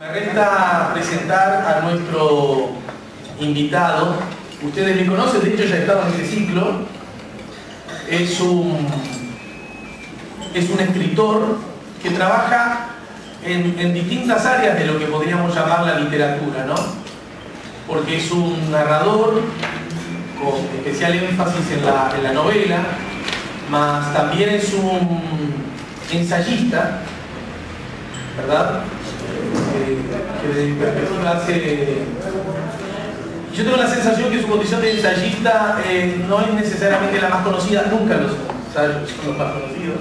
Me resta presentar a nuestro invitado. Ustedes le conocen, de hecho ya estaba en este ciclo. Es un, es un escritor que trabaja en, en distintas áreas de lo que podríamos llamar la literatura, ¿no? Porque es un narrador con especial énfasis en la, en la novela, más también es un ensayista, ¿verdad? Que hace... Yo tengo la sensación que su condición de ensayista eh, no es necesariamente la más conocida, nunca los ensayos son los más conocidos,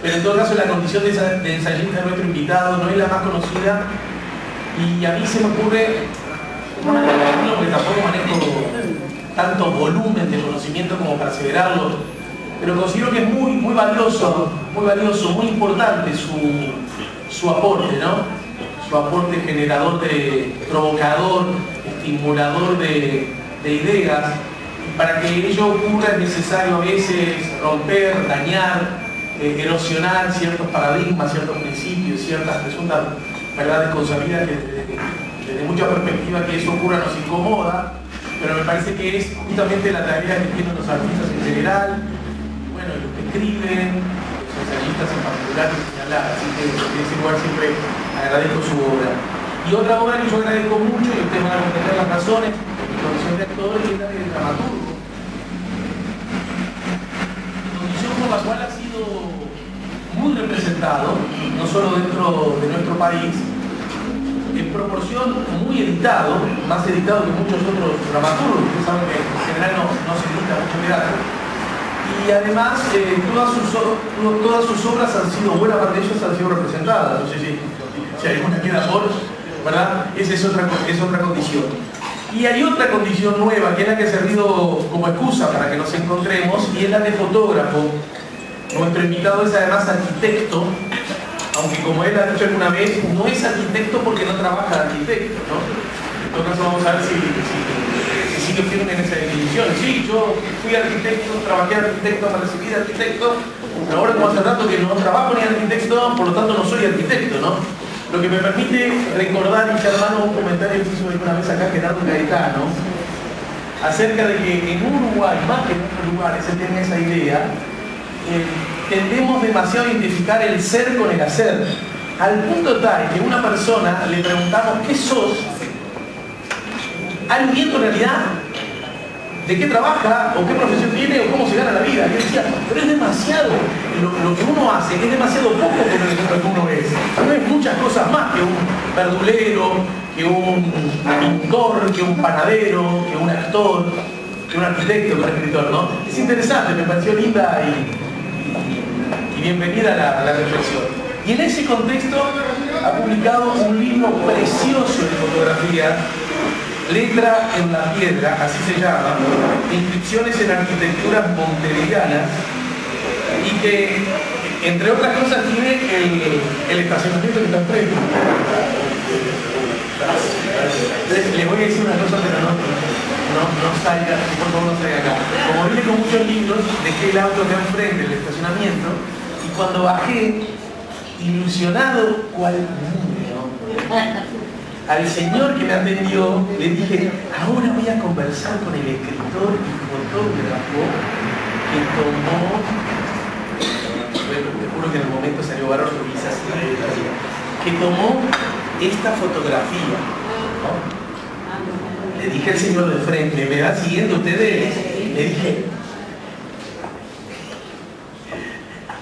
pero en todo caso la condición de, ensayista de nuestro invitado no es la más conocida y a mí se me ocurre, porque tampoco manejo tanto volumen de conocimiento como para aseverarlo, pero considero que es muy, muy valioso, muy valioso, muy importante su, su aporte, ¿no? Su aporte generador de, provocador, estimulador de, ideas. Para que ello ocurra es necesario a veces romper, dañar, eh, erosionar ciertos paradigmas, ciertos principios, ciertas presuntas verdades consabidas que desde, mucha perspectiva que eso ocurra nos incomoda, pero me parece que es justamente la tarea que tienen los artistas en general, bueno, los que escriben, los ensayistas en particular, señalar, así que en ese lugar siempre agradezco su obra. Y otra obra que yo agradezco mucho, y ustedes van a entender las razones, mi condición de actor y la de dramaturgo. Condición por la cual ha sido muy representado, no solo dentro de nuestro país, en proporción muy editado, más editado que muchos otros dramaturgos, ustedes saben que en general no, no se edita mucho teatro, y además eh, todas, sus, obras han sido, buena parte de ellas han sido representadas. No sé si alguna queda por, ¿verdad? Esa es otra, es otra condición. Y hay otra condición nueva, que es la que ha servido como excusa para que nos encontremos, y es la de fotógrafo. Nuestro invitado es además arquitecto, aunque como él ha dicho alguna vez, no es arquitecto porque no trabaja de arquitecto, ¿no? En todo caso vamos a ver si, si, sigue firme en esa definición. Sí, yo fui arquitecto, trabajé arquitecto, me recibí de arquitecto, pero ahora como hace rato que no trabajo ni arquitecto, por lo tanto no soy arquitecto, ¿no? Lo que me permite recordar y hermano un comentario que hizo alguna vez acá Gerardo Gaetano acerca de que en Uruguay, más que en otros lugares, se tiene esa idea, eh, tendemos demasiado a identificar el ser con el hacer, al punto tal que una persona le preguntamos ¿qué sos? Alguien en realidad de qué trabaja o qué profesión tiene o cómo se gana la vida. Yo decía, pero es demasiado, lo, que uno hace es demasiado poco lo que uno es. Uno es muchas cosas más que un verdulero, que un pintor, que un panadero, que un actor, que un arquitecto, que un escritor, ¿no? Es interesante, me pareció linda y, bienvenida la, la reflexión. Y en ese contexto ha publicado un libro precioso de fotografía Letra en la piedra, así se llama, inscripciones en arquitecturas montevideanas y que, entre otras cosas, tiene el, estacionamiento que está enfrente. Les voy a decir una cosa, pero no, no, no salga, por favor no salga acá. Como vine con muchos libros, dejé el auto acá enfrente, el estacionamiento, y cuando bajé, ilusionado cual niño, al señor que me atendió le dije, ahora voy a conversar con el escritor y fotógrafo que tomó, te juro que en el momento salió Barros quizás que tomó esta fotografía. Le dije al señor de frente, ¿me va siguiendo ustedes? Le dije,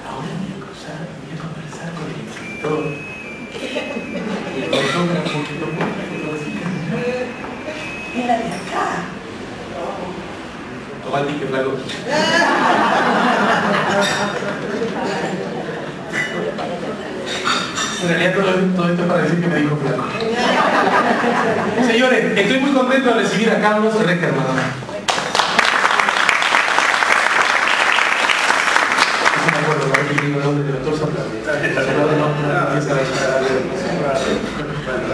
ahora voy a conversar con el escritor era de acá. El ticket, flaco. En realidad todo, esto es para decir que me dijo flaco. Señores, estoy muy contento de recibir a Carlos Reckerman. No doctor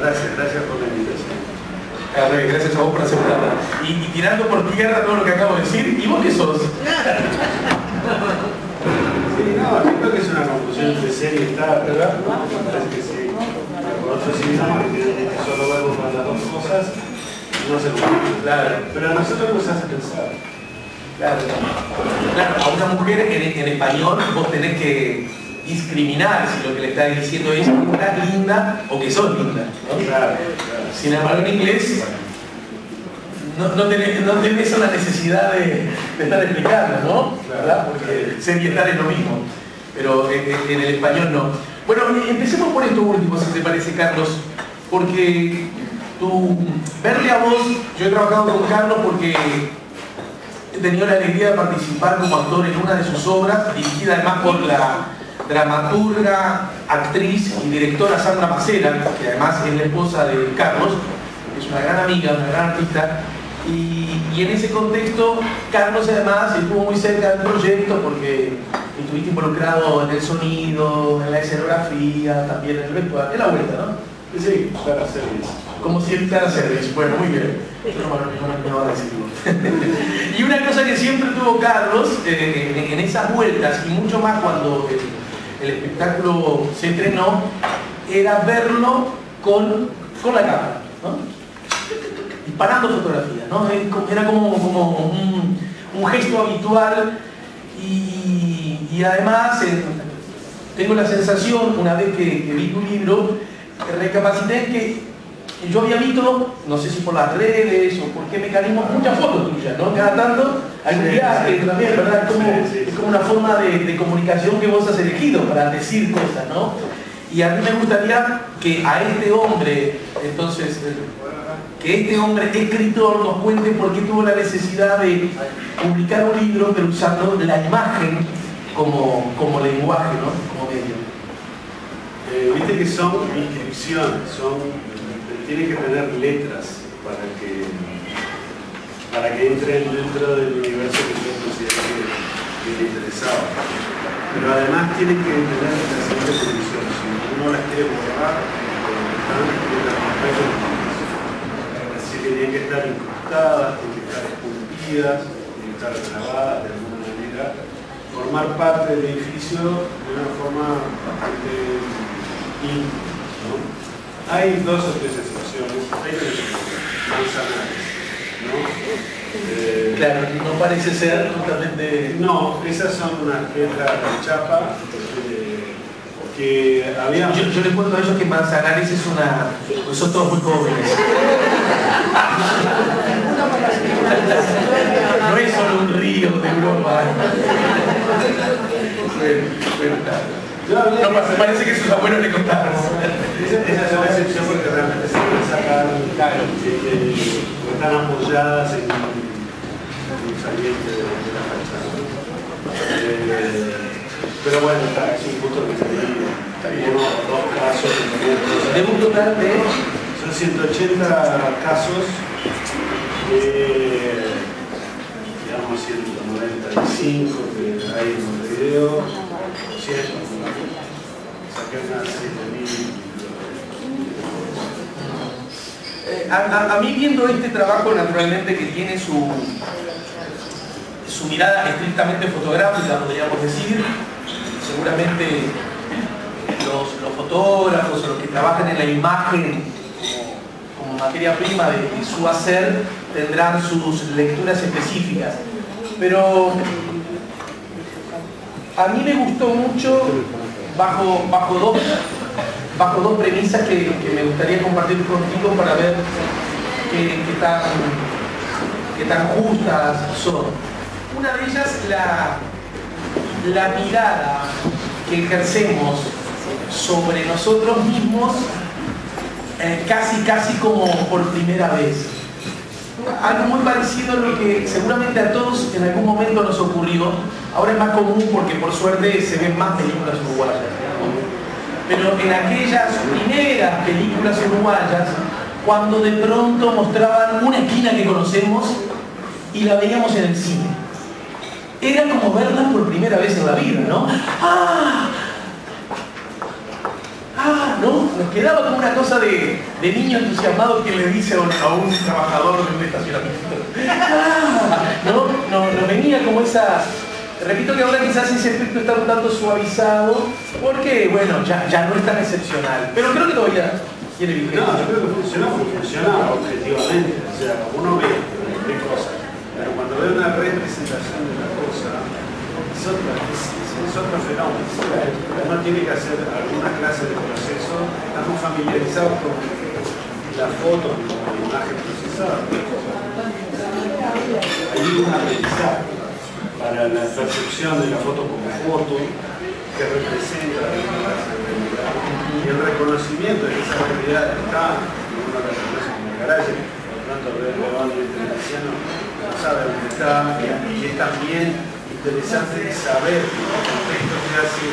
Gracias, gracias por la invitación gracias a vos por aceptarla. Y, y, tirando por tierra todo lo que acabo de decir, ¿y vos qué sos? Sí, no, creo que es una confusión de ser y estar, ¿verdad? Parece que sí. por otros idiomas que solo ver las dos cosas, no se puede. Claro. Pero a nosotros nos hace pensar. Claro. Claro, a una mujer en, en español vos tenés que discriminar si lo que le estás diciendo es que estás linda o que sos linda. ¿no? Claro, claro. Sin embargo, en inglés no, no, tenés, no tenés la necesidad de, de estar explicando, ¿no? ¿Verdad? Porque ser y estar es lo mismo, pero en, en- en el español no. Bueno, eh, empecemos por esto último, si te parece, Carlos, porque tu, verle a vos, yo he trabajado con Carlos porque he tenido la alegría de participar como actor en una de sus obras, dirigida además por la dramaturga, actriz y directora Sandra Macera, que además es la esposa de Carlos, que es una gran amiga, una gran artista, y, y en ese contexto Carlos además estuvo muy cerca del proyecto porque estuviste involucrado en el sonido, en la escenografía, también en el vestuario, en la vuelta, ¿no? Sí, para eso. Como si él fuera servicio. Bueno, muy bien. No, no- no- no va a decirlo. y una cosa que siempre tuvo Carlos eh, en, en esas vueltas, y mucho más cuando el, el espectáculo se estrenó, era verlo con, con la cámara, ¿no? disparando fotografías, ¿no? Era como, como un, gesto habitual y, además eh, tengo la sensación, una vez que, que vi tu libro, recapacité que yo había visto, no sé si por las redes o por qué mecanismo, muchas fotos tuyas, ¿no? Cada tanto hay un viaje también, ¿verdad? Es como, es como una forma de, de comunicación que vos has elegido para decir cosas, ¿no? Y a mí me gustaría que a este hombre, entonces, eh, que este hombre escritor nos cuente por qué tuvo la necesidad de publicar un libro, pero usando la imagen como, como lenguaje, ¿no? Como medio. Eh, Viste que son inscripciones, son, tienen que tener letras para que, para que entren dentro del universo que yo considero que, que le interesaba. Pero además tienen que tener la siguiente condición, si uno las quiere borrar, tiene. Así que tienen que estar incrustadas, tienen que estar esculpidas, tienen que estar grabadas de alguna manera, formar parte del edificio de una forma bastante. Hay dos o tres excepciones, hay tres manzanares. ¿no? Eh, Claro, no parece ser totalmente... no, esas son unas letras de chapa eh, que había... Yo, yo les cuento a ellos que Manzanares es una... pues son todos muy jóvenes. No es solo un río de Europa. No, pa- parece que sus abuelos le contaron. Esa, esa es una excepción porque realmente se sacar, Claro. eh, porque están apoyadas en un saliente de, de la fachada. Eh, pero bueno, está, es un punto que se divide. Uno o dos casos. De un total de... Son 180 casos de, digamos, 195 que hay en Montevideo, 200, saqué unas 7.000. Eh, a, mí viendo este trabajo naturalmente que tiene su, su mirada estrictamente fotográfica, podríamos decir, seguramente los, los fotógrafos o los que trabajan en la imagen como, como materia prima de su hacer tendrán sus lecturas específicas. Pero a mí me gustó mucho bajo, bajo dos bajo dos premisas que, que me gustaría compartir contigo para ver qué, tan, qué tan justas son. Una de ellas, la, la mirada que ejercemos sobre nosotros mismos eh, casi, casi como por primera vez. Algo muy parecido a lo que seguramente a todos en algún momento nos ocurrió. Ahora es más común porque por suerte se ven más películas uruguayas. pero en aquellas primeras películas uruguayas, cuando de pronto mostraban una esquina que conocemos y la veíamos en el cine. Era como verla por primera vez en la vida, ¿no? ¡Ah! ¡Ah! ¿no? Nos quedaba como una cosa de, de niño entusiasmado que le dice a un, trabajador de un estacionamiento. ¡Ah! ¿No? No, nos venía como esa, Repito que ahora quizás ese efecto está un tanto suavizado porque, bueno, ya, ya no es tan excepcional. Pero creo que todavía tiene vigencia. No, yo creo que funciona funciona objetivamente. O sea, uno ve, ve cosas, pero cuando ve una representación de la cosa, es, otra, es otro fenómeno. Uno tiene que hacer alguna clase de proceso, estamos familiarizados con la foto como la imagen procesada. Hay un aprendizaje para la percepción de la foto como foto que representa la realidad. Y el reconocimiento de que esa realidad está, uno la reconoce como garaje, por lo tanto el anciano no sabe dónde está, y es también interesante saber que el contexto te hace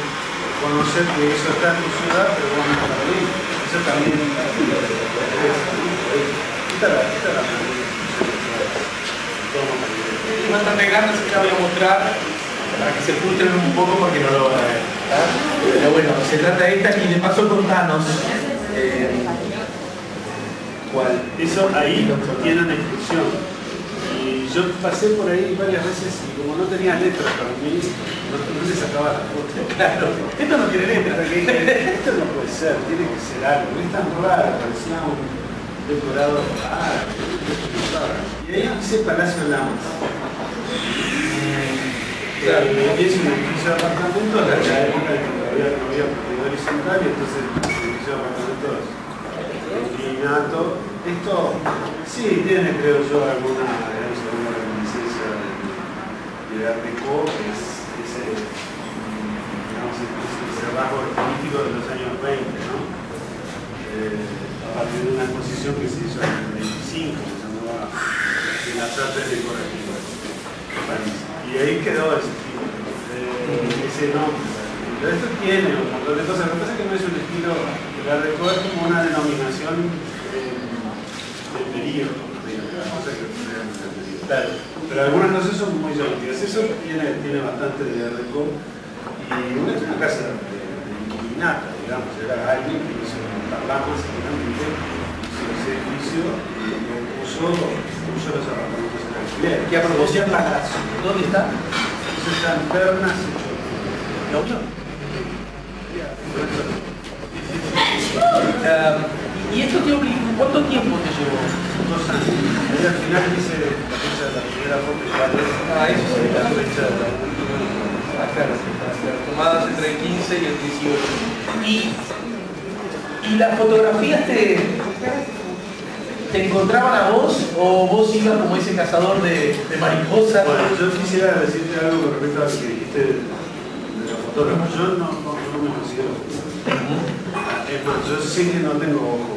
conocer que eso está en tu ciudad, pero vos no estás ahí. Eso también esta la, esta la Bastante grande, se la voy a mostrar para que se frustren un poco porque no lo van a ver. Pero bueno, se trata de esta y de paso contanos eh, cuál. Eso ahí tiene una inscripción. Y yo pasé por ahí varias veces y como no tenía letras para mí, no, no se sacaba la foto. Claro, esto no tiene letra. Hasta que dije, esto no puede ser, tiene que ser algo. Es tan raro, parecía un decorado raro. Y ahí dice Palacio Lamas. Claro, es un edificio de apartamentos la época en que todavía no había propiedad horizontal y entonces el edificio de apartamentos inclinato. Esto sí tiene, creo yo, alguna, digamos, alguna reminiscencia de, de Art Deco, es ese, digamos, ese rasgo político de los años 20, ¿no? Eh, a partir de una exposición que se hizo en el 25, que se llamaba En las artes decorativas de París. Y ahí quedó ese estilo, eh, ese nombre. Pero esto tiene un montón de cosas. Lo que pasa es que no es un estilo, el Art Deco es como una denominación eh, de periodo. digamos, la cosa que ocurrieron en el periodo. Claro. Pero algunas cosas son muy llamativas. Eso tiene, tiene bastante de Deco. Y una es una casa de, de iluminata, digamos. Era alguien que hizo las ramas, finalmente, hizo ese edificio y puso, puso los apartamentos en alquiler. Que a propósito, ¿dónde está? Eso está en Pernas y ¿La otra? Ah, ¿Y esto te obligó? ¿Cuánto tiempo te llevó? dos años. Al final dice la primera Ah, eso sí, la fecha de la. Ah. Tomadas entre el 15 y el 18. ¿Y, y las fotografías te, te encontraban a vos o vos ibas como ese cazador de, de mariposas? Bueno, yo quisiera decirte algo con respecto a lo que dijiste de de los fotógrafos. Yo no, no, no me considero. Es más, yo sé que no tengo ojo.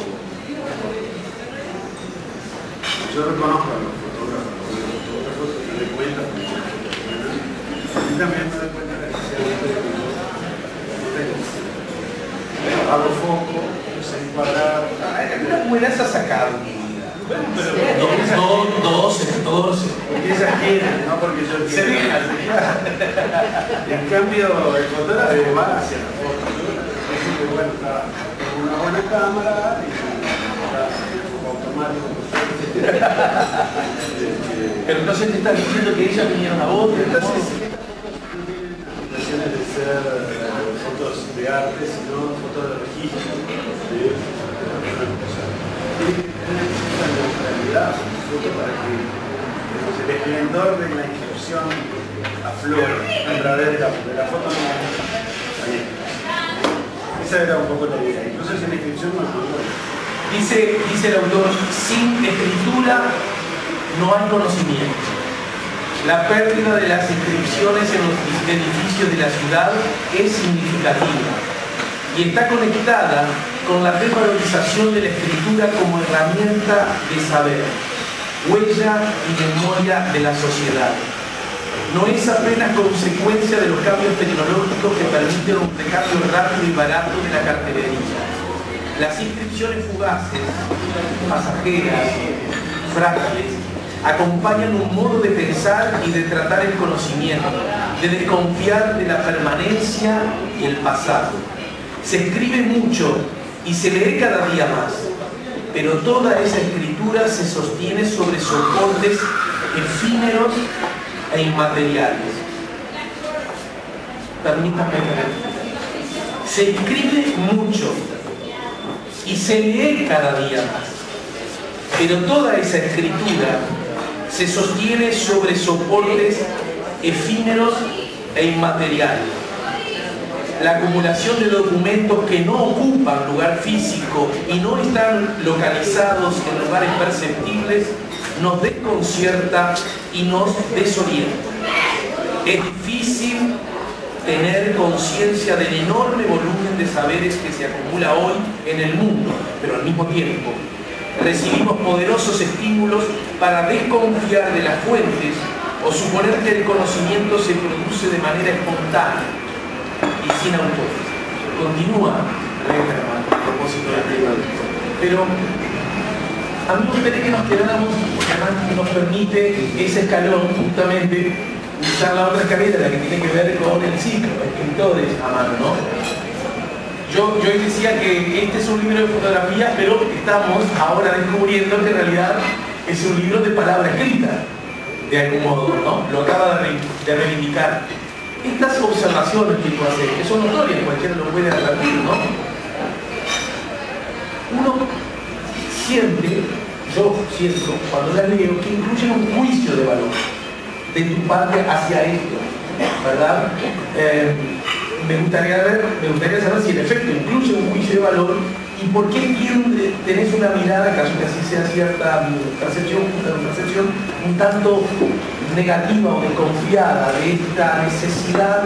Yo reconozco a los fotógrafos, a los fotógrafos que me doy cuenta que son fotos buenas. Y también me doy cuenta sinceramente que. Pero hago foco, sé encuadrar. Ay, ¿Alguna buenas has sacado? Bueno, pero Dos, dos, 12, 14. Porque ellas quieren, no porque yo Se dejan. En cambio, el fotógrafo va hacia la foto. Es que, bueno, está con una buena cámara y está automático. Pero entonces te estás diciendo que ellas vinieron a vos. Entonces, aplicaciones de ser eh, fotos de arte, sino fotos de registro. de una. Tiene que tener esa neutralidad foto para que el esplendor de la inscripción aflore a través de la, de la foto. no. Esa era un poco la idea. Incluso si la inscripción no. Dice, dice el autor, sin escritura no hay conocimiento. La pérdida de las inscripciones en los edificios de la ciudad es significativa y está conectada con la revalorización de la escritura como herramienta de saber, huella y memoria de la sociedad. No es apenas consecuencia de los cambios tecnológicos que permiten un recambio rápido y barato de la cartelería. Las inscripciones fugaces, pasajeras, frágiles, acompañan un modo de pensar y de tratar el conocimiento, de desconfiar de la permanencia y el pasado. Se escribe mucho y se lee cada día más, pero toda esa escritura se sostiene sobre soportes efímeros e inmateriales. Permítanme ver. Se escribe mucho, y se lee cada día más. Pero toda esa escritura se sostiene sobre soportes efímeros e inmateriales. La acumulación de documentos que no ocupan lugar físico y no están localizados en lugares perceptibles nos desconcierta y nos desorienta. Es difícil tener conciencia del enorme volumen de saberes que se acumula hoy en el mundo, pero al mismo tiempo recibimos poderosos estímulos para desconfiar de las fuentes o suponer que el conocimiento se produce de manera espontánea y sin autor. Continúa propósito del tema. Pero a mí me gustaría que nos quedáramos, porque además nos permite ese escalón justamente usar la otra escalera, la que tiene que ver con el ciclo, escritores a mano, ¿no? Yo, yo decía que este es un libro de fotografía, pero estamos ahora descubriendo que en realidad es un libro de palabra escrita, de algún modo, ¿no? Lo acaba de, de reivindicar. Estas observaciones que tú haces, que son notorias, cualquiera lo puede advertir, ¿no? Uno siente, yo siento, cuando las leo, que incluyen un juicio de valor de tu parte hacia esto, ¿verdad? Eh, me, gustaría me gustaría saber si el efecto incluye un juicio de valor y por qué tenés una mirada, que así sea cierta percepción, percepción un tanto negativa o desconfiada de esta necesidad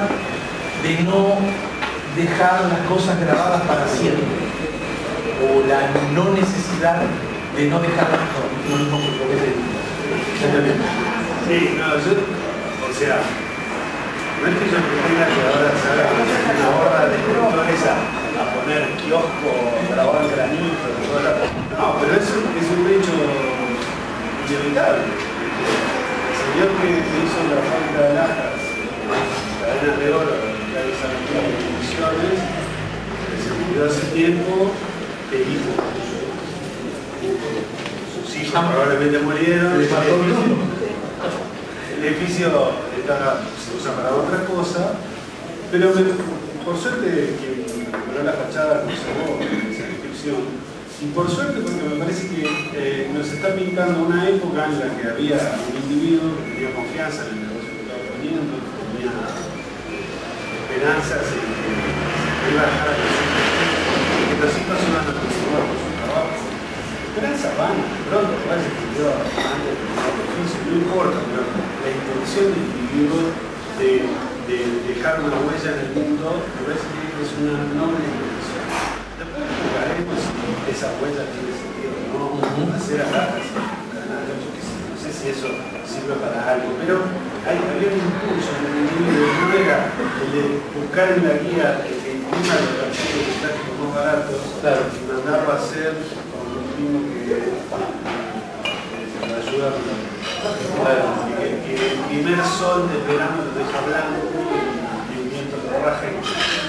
de no dejar las cosas grabadas para siempre o la no necesidad de no dejar no, no, no es que yo pretenda que ahora salga una horda de escritores a, a, poner kiosco, grabar granito, toda la No, pero eso es un hecho inevitable. El señor que hizo la fábrica de lajas, cadenas de oro, que hay esas ediciones, se murió hace tiempo, el hijo sus hijos probablemente murieron el edificio se usa para otra cosa, pero por suerte que recuperó la fachada conservó esa descripción. Y por suerte porque me parece que eh, nos está pintando una época en la que había un individuo que tenía confianza en el negocio que estaba poniendo, que tenía esperanzas en que iba a dejar a que iban a continuar con su trabajo. Esperanza vana, pronto, igual se escribió antes oficio, no importa, pero la intención del individuo de, de, dejar una huella en el mundo me parece que es una noble intención. Después jugaremos si esa huella tiene sentido o no, hacer atrás, no sé si eso sirve para algo, pero hay, había un impulso en el individuo, no era el de buscar en la guía el que imprima los archivos estáticos más baratos claro. y mandarlo a hacer que, que ayuda que, que el primer sol del verano te deja blanco y el viento te raja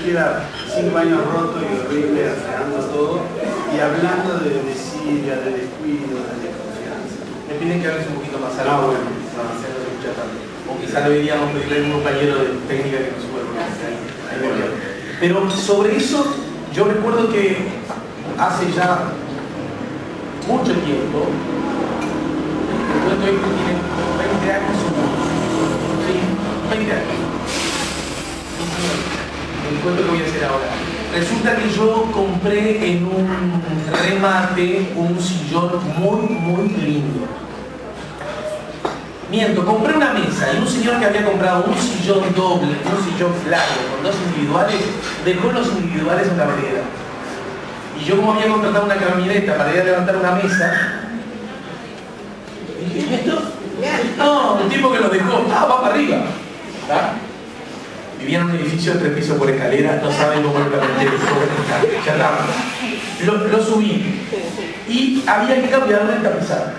queda cinco años roto y horrible, afeando todo y hablando de desidia, de descuido, de desconfianza. Me piden que hables un poquito más alto, ah, bueno. o quizá deberíamos pedirle a un compañero de técnica que nos pueda Pero sobre eso, yo recuerdo que hace ya mucho tiempo, el cuento tiene 20 años, ¿sí? 20 años. El cuento que voy a hacer ahora. Resulta que yo compré en un remate un sillón muy, muy lindo. Miento, compré una mesa y un señor que había comprado un sillón doble, un sillón largo con dos individuales, dejó los individuales en la vereda y yo como había contratado una camioneta para ir a levantar una mesa, dije, ¿y esto? No, un tipo que lo dejó, ah, va para arriba. Vivía en un edificio de tres pisos por escalera, no saben cómo lo Ya estaba. Lo, lo, subí. Y había que cambiarlo el tapizado.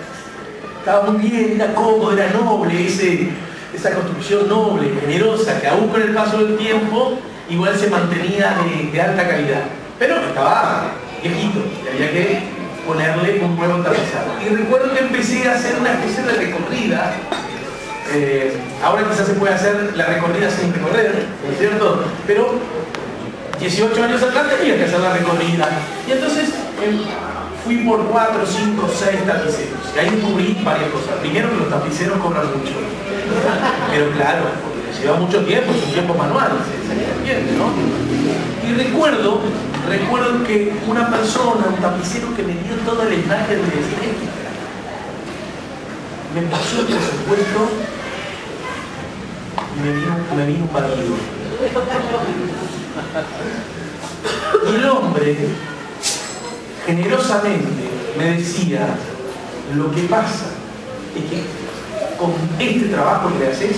Estaba muy bien, era cómodo, era noble, ese, esa construcción noble, generosa, que aún con el paso del tiempo igual se mantenía de, de alta calidad. Pero estaba viejito y había que ponerle un nuevo tapizado. Y recuerdo que empecé a hacer una especie de recorrida. Eh, ahora quizás se puede hacer la recorrida sin recorrer, ¿no es cierto? Pero 18 años atrás tenía que hacer la recorrida. Y entonces fui por cuatro, cinco, seis tapiceros. Y ahí descubrí varias cosas. Primero que los tapiceros cobran mucho. Pero claro, lleva mucho tiempo, es un tiempo manual, se, ¿no? Y recuerdo, recuerdo que una persona, un tapicero que me dio toda la imagen de decir, me pasó el presupuesto y me vino, me vino un marido. Y el hombre generosamente me decía, lo que pasa es que con este trabajo que haces,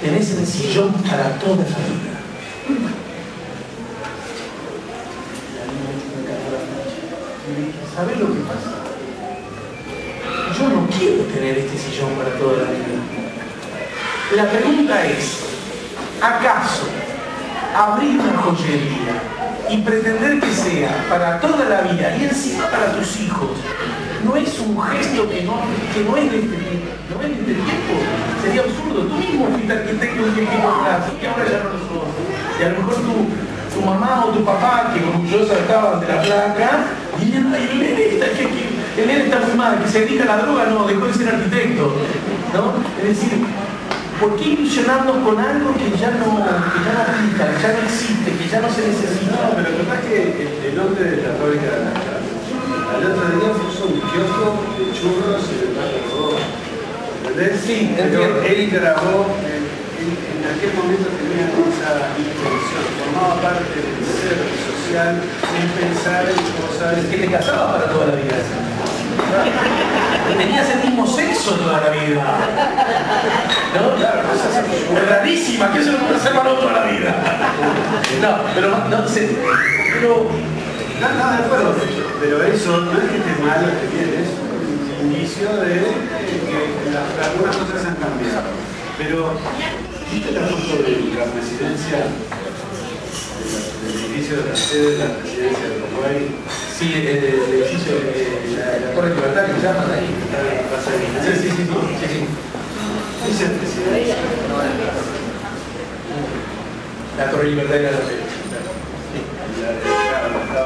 tenés el sillón para toda la vida. ¿Sabes lo que pasa? Yo no quiero tener este sillón para toda la vida. La pregunta es, ¿acaso abrir una joyería y pretender que sea para toda la vida y encima para tus hijos, no es un gesto que no, que no es de este, no es de este tiempo. Sería absurdo. Tú mismo fuiste arquitecto un tiempo atrás y ahora ya no lo sos. Y a lo mejor tu, tu mamá o tu papá, que orgullosa estaba de la placa, y el nene está, que, el nene está muy mal, que se dedica a la droga, no, dejó de ser arquitecto. ¿no? Es decir, ¿Por qué ilusionarnos con algo que ya no, que ya no aplica, que ya no existe, que ya no se necesita? No, pero lo que pasa es que el, nombre de la fábrica de la al otro día puso un kiosco de churros y de todo. ¿Entendés? Sí, pero él grabó, en, en, aquel momento tenía esa intención, formaba parte del ser social en pensar en cosas. Que te casaba para toda la vida. Tenías el mismo sexo toda la vida. ¿No? Claro, es rarísima, que eso no puede ser para toda la vida. No, pero no sé. Pero. No, de acuerdo. Pero eso no es que esté mal o esté bien, es un indicio de que algunas cosas han cambiado. Pero, ¿viste la foto de la presidencia? del edificio de la sede de la presidencia de Uruguay Sí, el, el edificio de la, la Torre Libertad que se llama ahí. Sí, sí, sí, sí, sí, sí. Dice el presidente. La Torre Libertad era la Sí.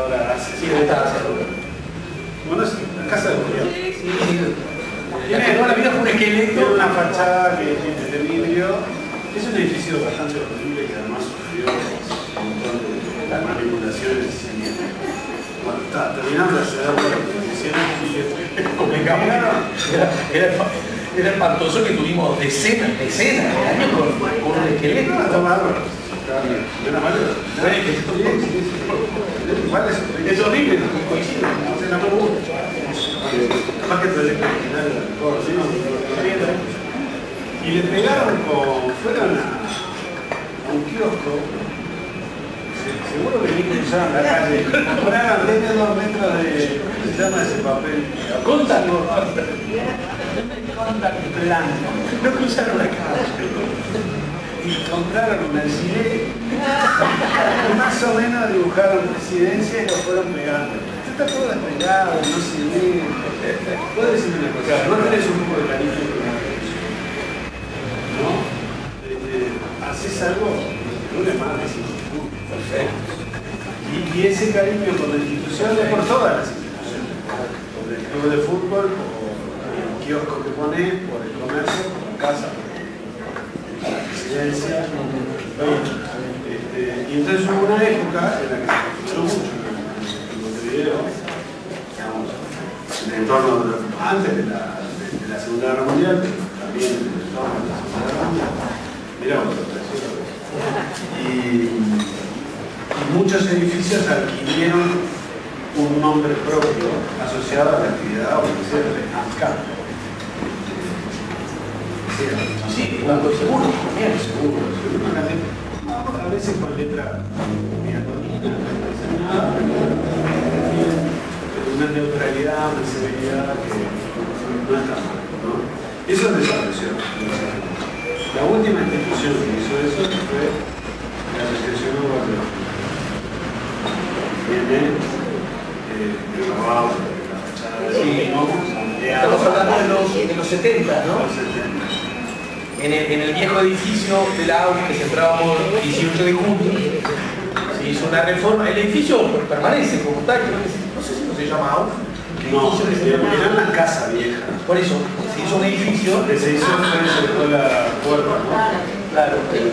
La hace. Sí, haciendo. Bueno, es la casa de gobierno. Sí, sí. Tiene toda la vida fue un esqueleto. Una fachada que tiene de vidrio. Es un edificio bastante horrible que además sufrió un montón de manipulaciones y bueno, está terminando de hacer la complicado. Era, espantoso que tuvimos decenas, decenas de años con, con un esqueleto. Está bárbaro. Es horrible, se enamoró Capaz que el proyecto original era Y le pegaron con. fueron a un kiosco seguro que ni cruzaron la calle, compraron desde dos metros de, se llama ese papel? Contact. Contact blanco. No cruzaron la calle. Y compraron un alcilé y más o menos dibujaron presidencia y lo fueron pegando. Esto está todo despegado, no se ve. Puedo decirme una cosa, no tenés un poco de cariño ¿No? Este, haces algo, no le mates y, ese cariño por la institución es por todas las instituciones, por el club de fútbol, por el kiosco que pones, por el comercio, por la casa, por la residencia. Este, y entonces hubo una época en la que se escuchó mucho en Montevideo, digamos, en el entorno antes de la, Segunda Guerra Mundial, pero también en el entorno de la Segunda Guerra Mundial. Mirá, y muchos edificios adquirieron un nombre propio asociado a la actividad o de ANCAP. Sí, banco seguro, bien, seguro, seguro. A veces con letra una neutralidad, una severidad que no está mal. ¿no? Eso desapareció. La última institución que hizo eso fue la Asociación Europea viene eh, grabado Estamos hablando de los, de los 70, ¿no? En el, en el, viejo edificio de la AUS que se entraba por 18 de junio, ¿sí? hizo una reforma. El edificio permanece como tal, no sé si no se llama AUF. No, era una casa vieja. Por eso, se hizo un edificio. Se hizo la puerta, ¿no? Claro. Pero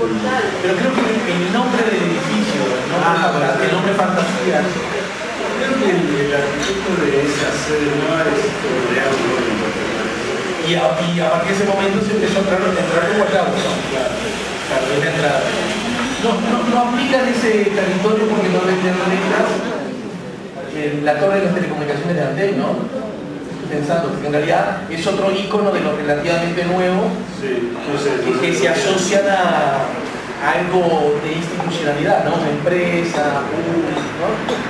creo que el nombre del edificio, el nombre, ah, el nombre fantasía. Creo que el, arquitecto de esa sede nueva es de y a, y a partir de ese momento se empezó a entrar, a entrar como Claro. Claro, No, no, no aplican ese territorio porque no venden letras la torre de las telecomunicaciones de Antel, ¿no? Pensando, porque en realidad es otro icono de lo relativamente nuevo que, se asocian a, algo de institucionalidad, ¿no? Una empresa, un, ¿no?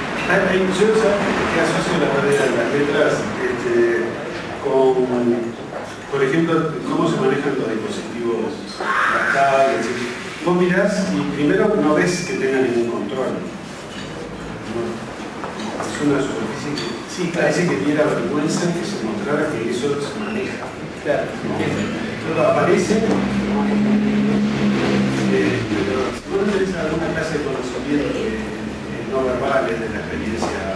Yo que asocio la barrera de las letras este, con, por ejemplo, cómo se manejan los dispositivos, las tablets. Vos mirás y primero no ves que tenga ningún control es una superficie que sí, parece que diera vergüenza que se mostrara que eso se maneja. Claro, todo aparece, eh, pero si vos tenés alguna clase de conocimiento de, no verbales de la experiencia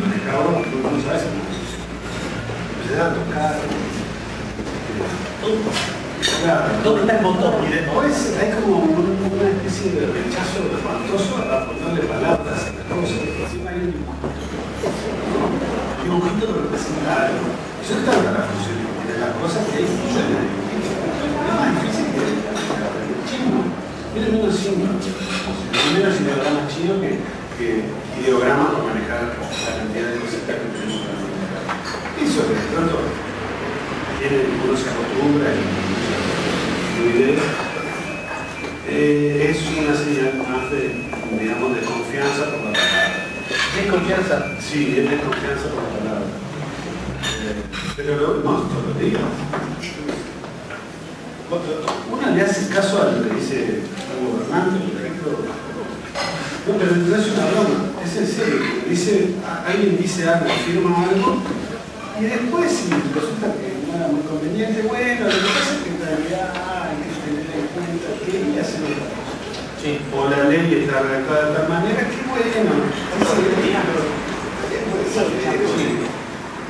manejado, no, no sabes cómo funciona. a tocar. Claro. ¿Dónde está el botón? Y después hay como una especie de rechazo espantoso a ponerle palabras a las cosas. Encima hay un dibujito. dibujito representa algo. Eso está en la función de las cosas que hay funciones de dibujitos. Es más difícil que el chino. Miren menos simple. Menos ideogramas chinos que, que ideogramas para manejar la cantidad de cosas que tenemos que. Eso que de pronto tiene, uno se acostumbra y eh, es una señal más de, digamos, de confianza por la palabra. ¿Es confianza? Sí, es de confianza por la palabra. Eh, pero lo vemos todos los días. Una le hace caso a lo que dice el gobernante, por ejemplo. No, pero no es una broma, es en serio. Dice, alguien dice algo, firma algo, y después si resulta que bueno, lo que pasa es que en realidad o la ley está redactada de tal manera, qué bueno.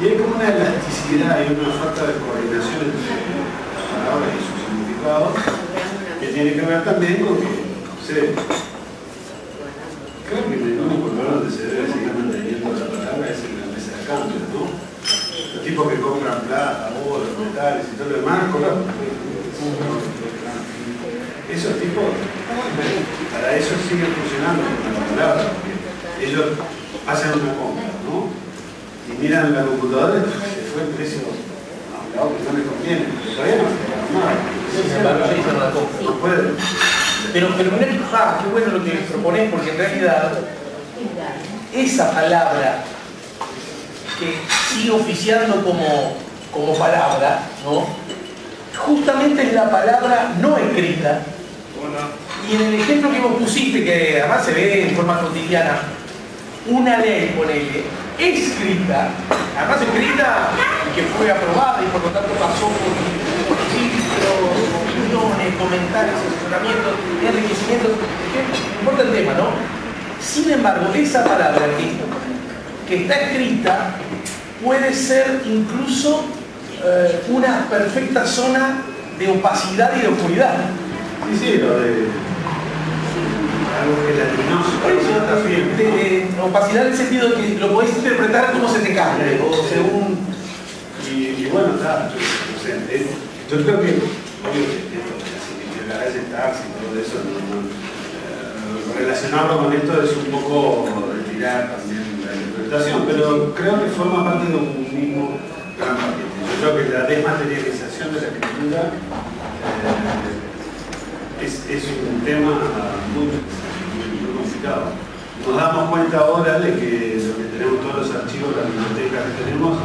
Y hay como una elasticidad y una falta de coordinación entre las palabras y sus significados que tiene que ver también con que, sé, creo que el único lugar donde se debe seguir manteniendo la palabra es en la mesa de cambio, tipos que compran plata, oro, metales y todo lo demás, esos tipos, para eso siguen funcionando con la palabra, porque ellos hacen una compra, ¿no? Y miran la computadora y se fue el precio a un que no les conviene, todavía no se nada. No pueden. Pero, pero mirá ah, qué bueno lo que propones, porque en realidad esa palabra que sigue oficiando como, como palabra, ¿no? justamente es la palabra no escrita y en el ejemplo que vos pusiste, que además se ve en forma cotidiana, una ley, ponele, escrita, además escrita y que fue aprobada y por lo tanto pasó por registros, opiniones, comentarios, asesoramientos, enriquecimientos, no importa el tema, ¿no? Sin embargo, esa palabra que, que está escrita puede ser incluso eh, una perfecta zona de opacidad y de oscuridad. Sí, sí, lo de algo gelatinoso. De, de, opacidad en el sentido de que lo podés interpretar como se te cae, o según... Y, y bueno, está, yo, yo, creo que, obvio, esto, la taxi y todo eso, no, no, eh, relacionarlo con esto es un poco retirar también pero creo que forma parte de un mismo gran paquete. Yo creo que la desmaterialización de la escritura eh, es, es un tema muy, muy, complicado. Nos damos cuenta ahora de que lo que tenemos todos los archivos, la biblioteca que tenemos,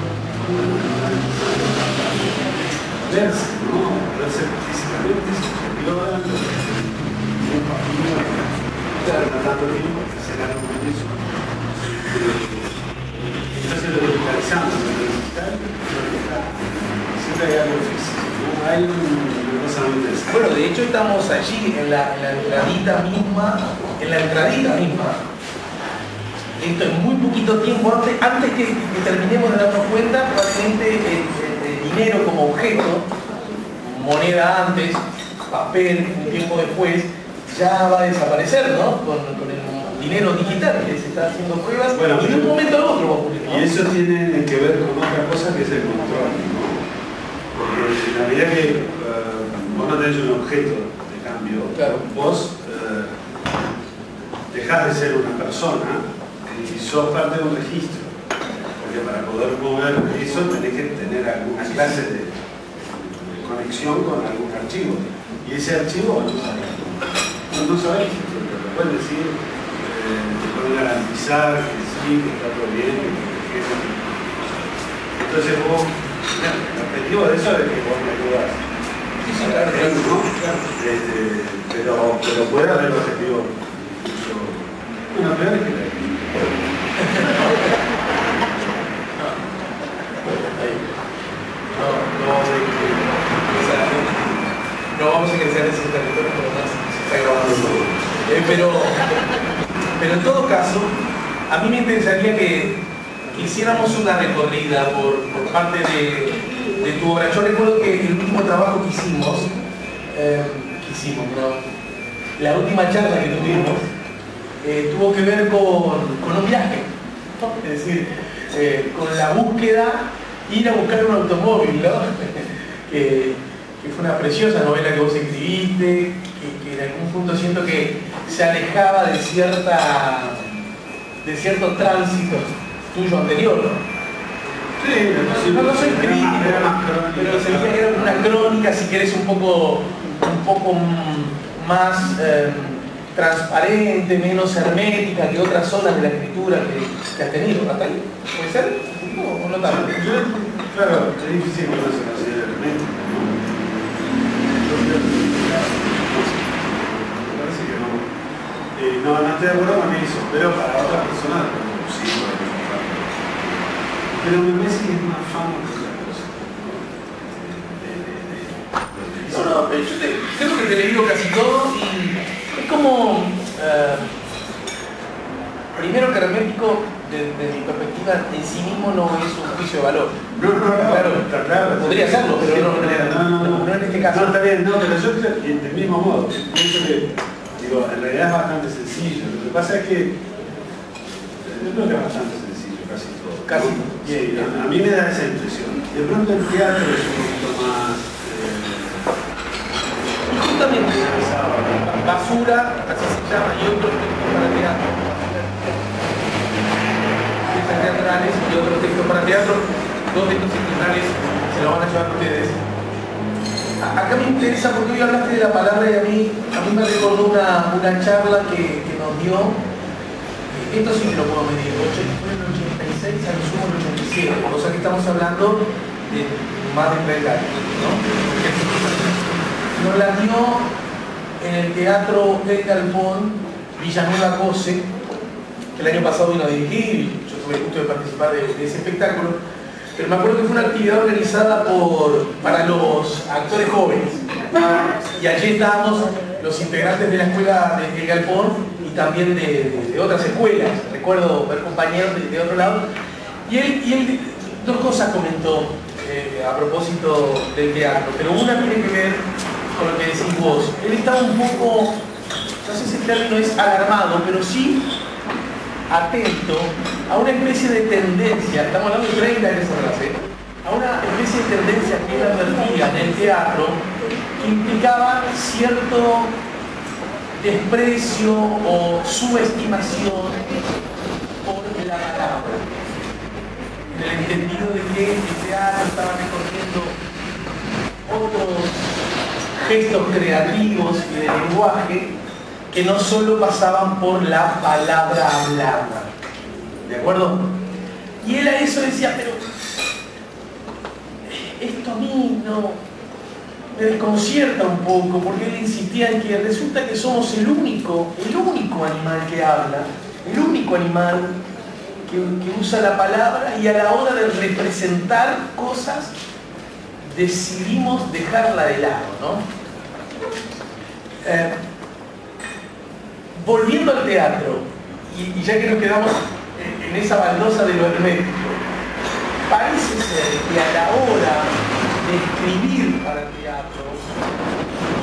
verse, ¿no? Verse físicamente, se exploran, un tanto tiempo que se gana con eso. Hay algo físico. Bueno, de hecho estamos allí en la, en entradita misma, en la entradita misma. Esto en muy poquito tiempo, antes, antes que, terminemos de darnos cuenta, probablemente el, el- el dinero como objeto, moneda antes, papel un tiempo después, ya va a desaparecer, ¿no? Con, con el dinero digital que se está haciendo pruebas Bueno, y de un momento otro a ocurrir, ¿no? Y eso tiene que ver con otra cosa que es el control. ¿no? Porque en la medida que eh, vos no tenés un objeto de cambio, Claro. vos eh, dejás de ser una persona y sos parte de un registro. Porque para poder mover eso tenés que tener alguna clase de, conexión con algún archivo. Y ese archivo no. No, lo puedes decir, eh, te pueden garantizar que sí, que está todo bien, que. Entonces vos, el objetivo de eso es que vos me ayudas. Claro, claro, ¿no? Este, pero, pero puede haber objetivos incluso, bueno, peores que la No, no vamos a ingresar, no vamos a ingresar en ese territorio, Eh, pero, pero en todo caso, a mí me interesaría que, hiciéramos una recorrida por, por parte de, de tu obra. Yo recuerdo que el último trabajo que hicimos, eh, que hicimos, no, la última charla que tuvimos, eh, tuvo que ver con, con un viaje, es decir, con la búsqueda, ir a buscar un automóvil, que fue una preciosa novela que vos escribiste, que, que en algún punto siento que se alejaba de cierta de cierto tránsito tuyo anterior, ¿no? Sí, No, no soy crítico, pero sentía que era una crónica, si querés, un poco, un poco más eh, transparente, menos hermética que otras zonas de la escritura que, que has tenido. ¿Hasta ahí? ¿Puede ser? ¿O o no tanto? Claro, es difícil que uno se considere hermético, ¿no? Me parece que no. Eh, no, no estoy de acuerdo con eso, pero para otras personas, como sí. Pero me parece que es más fama que otra cosa. No, no, pero yo te, creo que te le digo casi todo y es como, eh, primero que desde mi perspectiva, en sí mismo no es un juicio de valor. No, no, no, Claro, está claro. podría serlo, pero no, no, no, no, no en este caso. No, está bien, no, pero yo del mismo modo, pienso que, digo, en realidad es bastante sencillo. Lo que pasa es que, yo creo que es bastante sencillo, casi todo. Casi. Sí, a, mí me da esa impresión. De pronto el teatro es un poquito más... eh, Justamente, basura, así se llama, y otros textos para teatro. Teatrales y otros textos para teatro. Dos textos institucionales se lo van a llevar ustedes. Acá me interesa porque hoy hablaste de la palabra y a mí, a mí me recordó una, una charla que, que nos dio. Esto sí que lo puedo medir, ocho- fue en el 86 a lo sumo el 87, o sea que estamos hablando de más de 30 años, ¿no? nos la dio en el Teatro El Galpón Villanueva Cose, que el año pasado vino a dirigir, yo tuve el gusto de participar de ese espectáculo, pero me acuerdo que fue una actividad organizada por, para los actores jóvenes. Y allí estábamos los integrantes de la escuela de El Galpón y también de, otras escuelas. Recuerdo ver compañeros de, otro lado. Y él, y él dos cosas comentó eh, a propósito del teatro, pero una tiene que ver con lo que decís vos. Él estaba un poco, no sé si el término es alarmado, pero sí atento a una especie de tendencia, estamos hablando de 30 en esa frase, a una especie de tendencia que él advertía en el teatro que implicaba cierto desprecio o subestimación por la palabra. En el entendido de que el teatro estaba recorriendo otros gestos creativos y de lenguaje que no solo pasaban por la palabra hablada. ¿De acuerdo? Y él a eso decía, pero esto a mí no me desconcierta un poco, porque él insistía en que resulta que somos el único, el único animal que habla, el único animal que, usa la palabra y a la hora de representar cosas decidimos dejarla de lado, ¿no? Eh, volviendo al teatro, y, ya que nos quedamos en, esa baldosa de lo hermético, parece ser que a la hora de escribir para el teatro,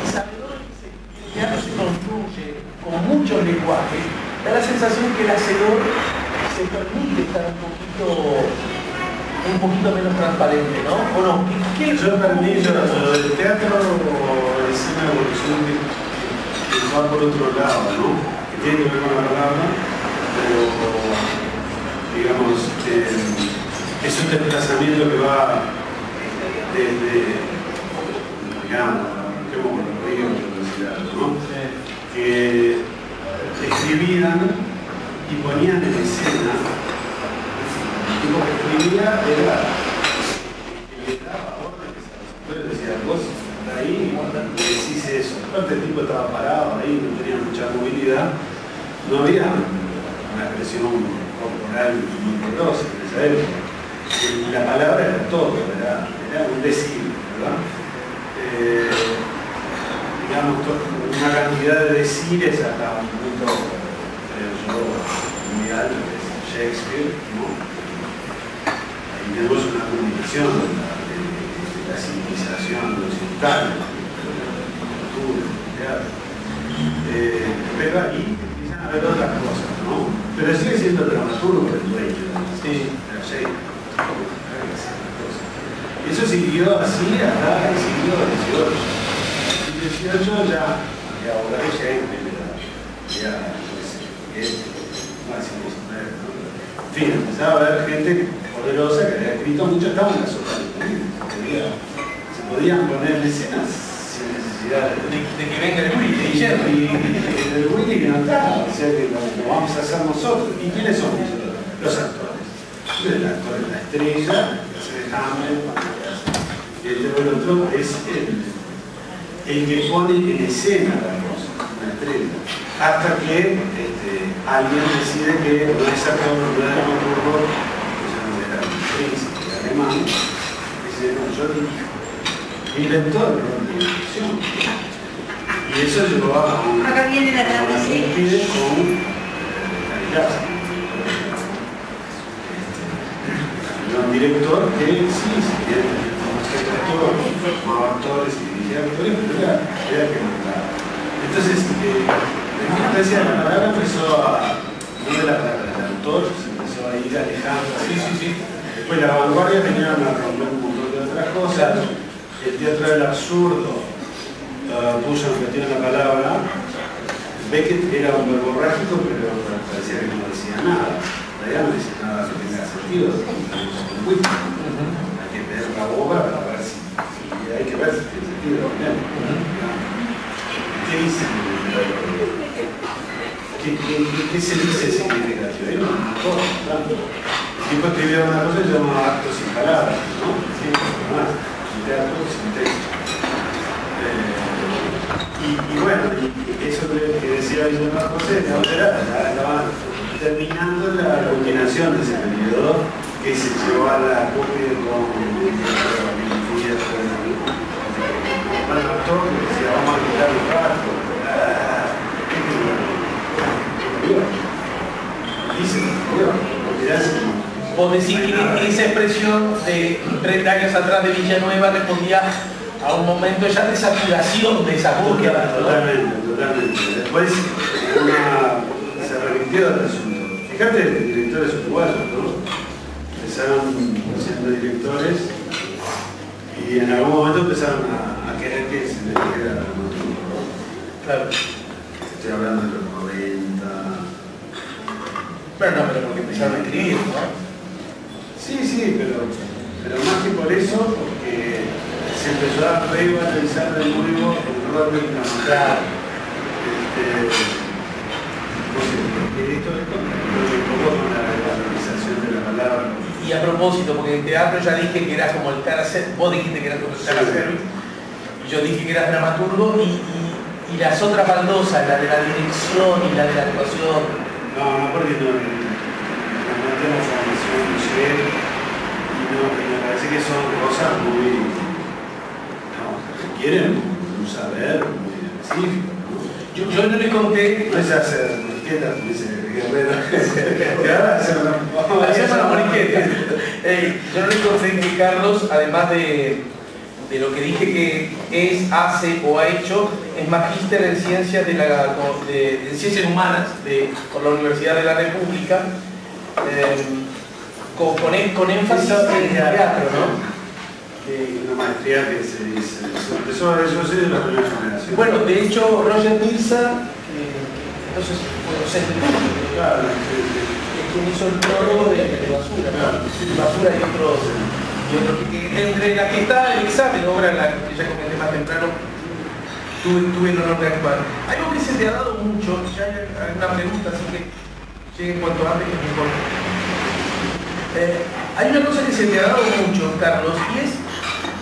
y sabedor que el teatro se construye con muchos lenguajes, da la sensación que el hacedor se permite estar un poquito un poquito menos transparente, ¿no? ¿O no? ¿Qué, qué yo permiso, lo del teatro es una evolución que, que, va por otro lado, ¿no? Que tiene que ver con la palabra, pero digamos, eh, es un desplazamiento que va desde, digamos, como lo digo en ¿no? Que escribían y ponían en escena tipo que escribía era que le daba órdenes a los decía, vos ahí el tipo estaba parado ahí, no tenía mucha movilidad, no había una expresión corporal poderosa en esa época. La palabra era todo, era, era un decir, ¿verdad? Eh, digamos, una cantidad de decires hasta un punto, creo yo, alto, que es Shakespeare, ¿no? tenemos una comunicación de la, de, la civilización occidental, eh, pero ahí empiezan a haber otras cosas, ¿no? Pero sigue siendo dramaturgo el dueño sí. eso siguió así hasta el siglo XVIII. El XVIII ya, ya ahora ya ya, pues, es, más En fin, empezaba a haber gente poderosa que había escrito mucho, estaba en la sopa se podían poner escenas necesidad de, de que venga el Willy, y, y, el Willy que no está, o sea que lo, lo, vamos a hacer nosotros. ¿Y quiénes son Los actores. El actor es la estrella, que hace Hamlet, y el otro es el, el que pone en escena la cosa, la estrella. Hasta que este, alguien decide que no es dramaturgo, príncipe alemán, dice, no, yo inventó rol de dirección. Y eso llevó a un, Acá viene la tarde, sí. con calidad. un director que sí, si bien como director, formaba actores y dirigía actores, pero era, era que mandaba. Entonces, eh, la de la palabra empezó a, no de la palabra del autor, se empezó a ir alejando. Sí, sí, sí pues la vanguardia tenía a romper un montón de otras cosas. El teatro del absurdo uh, puso en cuestión la palabra. Beckett era un verborrágico, pero parecía que no decía nada. Todavía no dice nada que tenga sentido. Hay que ver la boca para ver si, hay que ver si tiene sentido. ¿Qué dice? ¿Qué, qué, qué, se dice significativo? No, no, tipo escribió una cosa que se llama actos sin palabras, ¿no? Sí, más, Eh, y, y, bueno, y eso que, decía Guillermo José, estaba terminando la culminación de ese periodo que se llevó a la copia con el actor que decía vamos a quitar el porque ya se Vos decís que esa expresión de 30 años atrás de Villanueva respondía a un momento ya de saturación de esa búsqueda. Totalmente, totalmente. Después una, se repitió el asunto. Fíjate, directores uruguayos, ¿no? Empezaron siendo directores y en algún momento empezaron a, a querer que se les dijera la Claro. Estoy hablando de los 90. Pero no, pero porque empezaron a escribir, ¿no? Sí, sí, pero, pero más que por eso, porque se empezó a revalorizar de nuevo el rol del. Este, no esto, esto poco con la revalorización de la palabra. Y a propósito, porque en teatro ya dije que era como el cara vos dijiste que eras como el cara y yo dije que eras dramaturgo y, y, y, las otras baldosas, la de la dirección y la de la actuación. No, no, porque no, no tengo formación, no y, no, y me parece que son cosas muy, requieren un saber muy específico. Yo, yo no le conté. No es hacer dice Guerrero. Yo no le conté que Carlos, además de, de lo que dije que es, hace o ha hecho, es magíster en ciencias, de la, de, en ciencias humanas de, por la Universidad de la República, eh, con, con, con énfasis en teatro, ¿no? una maestría que se dice. Eso, eso sí de la primera generación. Bueno, de hecho, Roger Mirza, eh, entonces, bueno, se Claro, es quien hizo el prólogo de, de basura, ¿no? Basura y otros, y otros que, entre la que está el examen, obra la que ya comenté más temprano, tuve, tuve el honor de actuar. Algo que se te ha dado mucho, ya hay alguna pregunta, así que lleguen cuanto antes que mejor. Eh, hay una cosa que se te ha dado mucho, Carlos, y es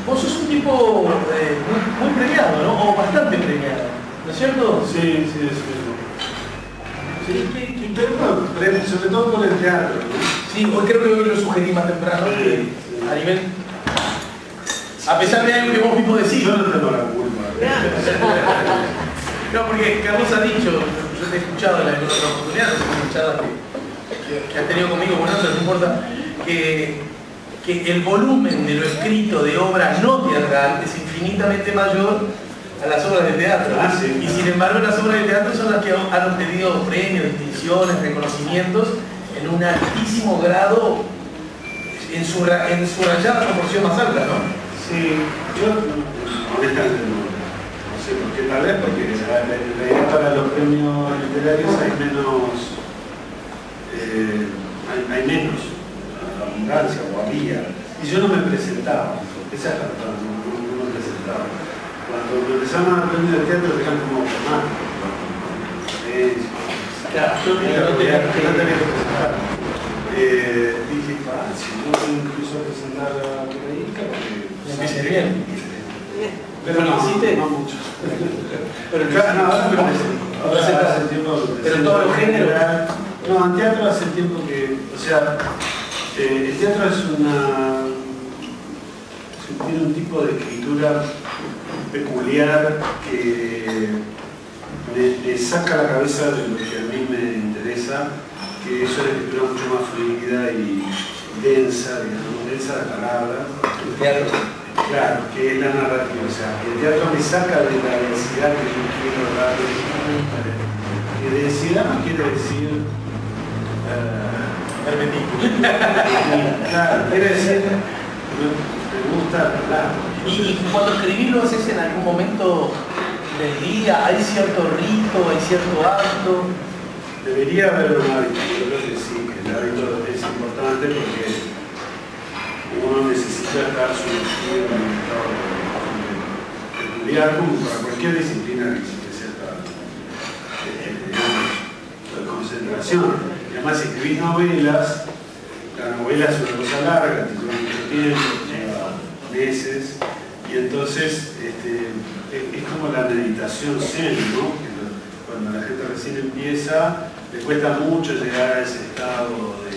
Vos sos un tipo eh, muy, muy, premiado, ¿no? O bastante premiado, ¿no es cierto? Sí, sí, es cierto. Sí, bueno, sobre todo por el teatro. Sí, hoy creo que hoy lo sugerí más temprano, que sí. a nivel... A pesar de algo que vos mismo decís. Yo no tengo la culpa. No, porque Carlos ha dicho, yo te he escuchado en alguna otra oportunidad, no sé si escuchado que, que, que has tenido conmigo, bueno, no importa, que, que el volumen de lo escrito de obra no teatral es infinitamente mayor a las obras de teatro. Ah, sí. Y sin embargo las obras de teatro son las que han obtenido premios, distinciones, reconocimientos en un altísimo grado, en su, en su rayada proporción más alta, ¿no? Sí, yo honestamente no, no sé por qué, tal vez porque para los premios literarios hay menos, eh, hay, hay menos abundancia o había. Y yo no me presentaba, esa es la verdad, no, no, no me presentaba. Cuando me empezaron a premios de teatro eran como automáticos. Eh, Claro, yo no no tenía no que- presentar. Eh, dije, ah, si empiezo a presentar a Pereira, porque... Empiece bien. Pero no, ¿Hiciste? no mucho. Pero Claro, no, ahora me presento. Pero presento todos los en géneros. No, en teatro hace tiempo que, o sea, eh, el teatro es una, tiene un tipo de escritura peculiar que le, le saca la cabeza de lo que a mí me interesa, que es una escritura mucho más fluida y densa, digamos, densa de palabras. El teatro. Claro, que es la narrativa, o sea, el teatro me saca de la densidad que yo quiero dar. Y densidad no quiere decir. Eh, claro, quiere decir. Me, gusta hablar. Y, cuando escribís lo haces en algún momento del día, hay cierto rito, hay cierto acto. Debería haber un hábito, yo creo que sí, que el hábito es importante porque uno necesita estar sumergido en un estado de- como para cualquier disciplina que se cierta de concentración. Y además si escribís novelas, la novela es una cosa larga, que lleva mucho tiempo, meses, y entonces este, es, como la meditación zen, ¿no? Cuando la gente recién empieza, le cuesta mucho llegar a ese estado de,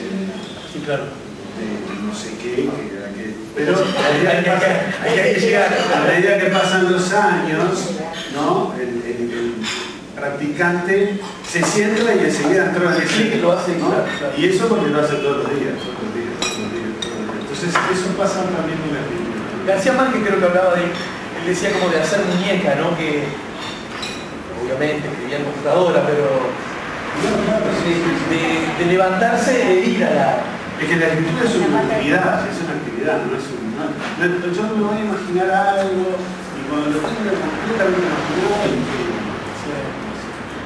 Sí, claro. de no sé qué, que, que- pero Sí, a medida que, hay que- hay llegar. a medida que pasan los años, ¿no? el, el- el practicante se sienta y enseguida entra en el Sí, que lo hace, ¿no? claro, claro. Y eso porque lo hace todos los días, todos los días, todos los días, todos los días. Entonces eso pasa también en la escritura. García Márquez creo que hablaba de, él decía como de hacer muñeca, ¿no? Que obviamente escribía en computadora, pero de, de- de levantarse de ir a la... Es que la escritura es una actividad, es una actividad, no es un... no- yo no me voy a imaginar algo y cuando lo tengo completamente imaginado.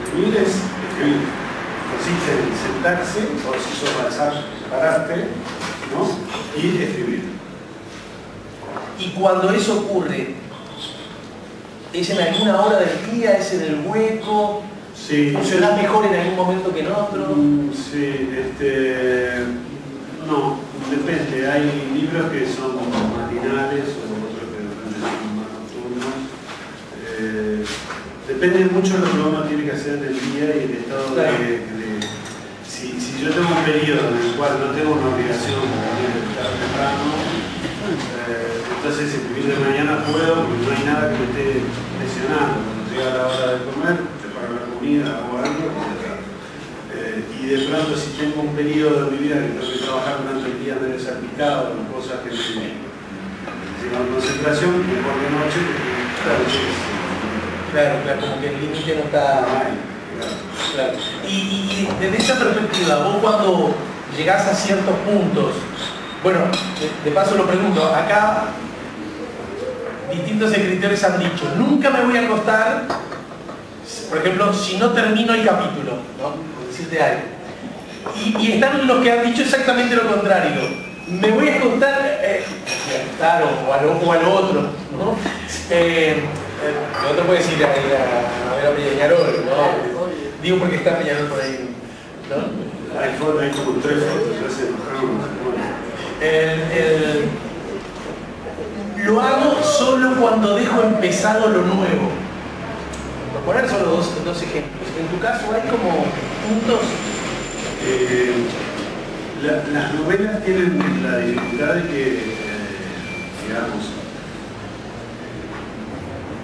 Escribir es escribir. Consiste en sentarse, o si sos avanzar, pararte, ¿no? Y escribir. Y cuando eso ocurre, ¿es en alguna hora del día, es en el hueco? Sí. ¿Funcionás mejor en algún momento que en otro? Mm, Sí, este, no, depende. Hay libros que son matinales o otros que de repente son más nocturnos. Eh, depende mucho de lo que uno tiene que hacer en el día y el estado de... Claro. de- si, si yo tengo un periodo en el cual no tengo una obligación de estar temprano, eh, Entonces escribir de mañana puedo porque no hay nada que me esté presionando. Cuando llega la hora de comer, preparo la comida, hago algo, eh, y de pronto si tengo un periodo de mi vida que tengo que trabajar durante el día medio salpicado con cosas que me llevan concentración, mejor de noche, claro, claro, claro, como que el límite no está... Claro. Y, y, desde esa perspectiva, vos cuando llegás a ciertos puntos, bueno, de, paso lo pregunto, acá distintos escritores han dicho, nunca me voy a acostar, por ejemplo, si no termino el capítulo, ¿no? por decirte algo. Y, están los que han dicho exactamente lo contrario. Me voy a acostar, eh, claro, o a, otro, ¿no? Eh, eh, lo otro puede decir a, ver a Peñarol, ¿no? Digo porque está Peñarol por ahí, ¿no? Hay fotos, hay como tres fotos, lo hago solo cuando dejo empezado lo nuevo. Por poner solo dos, dos ejemplos. En tu caso hay como puntos... Eh, la, las novelas tienen la dificultad de que, eh, digamos,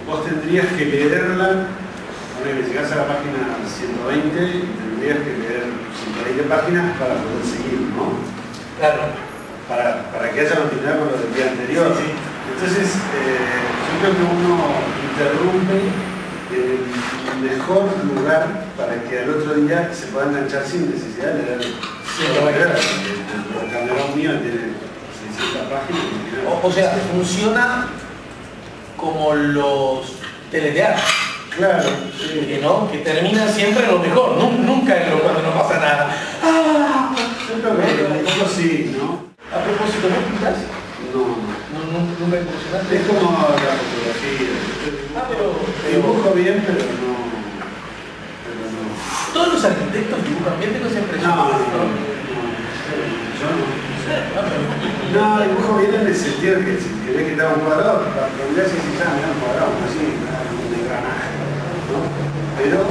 vos tendrías que leerla, si llegas a la página 120 y tendrías que leer 120 páginas para poder seguir, ¿no? Claro. Para, para que haya continuidad con lo del día anterior. Sí, sí. Entonces, eh, yo creo que uno interrumpe el mejor lugar para que al otro día se pueda enganchar sin necesidad de leer. Sí, no, el Calderón mío tiene 600 páginas. O, o sea, funciona como los teleteatros. Claro, sí. que, ¿no? que terminan siempre lo mejor, nunca lo cuando no pasa nada. ¡Ah! Sí, ¿no? A propósito, ¿no? No, no, no, nunca impresionante. Es como la fotografía. Ah, pero, dibujo bien, pero no, pero no. Todos los arquitectos dibujan bien, tengo esa impresión. No, no, no, yo no. No, dibujo bien en el sentido que si querés que te haga un cuadrado, la probabilidad es que me da un cuadrado, así, un engranaje, ¿no? Pero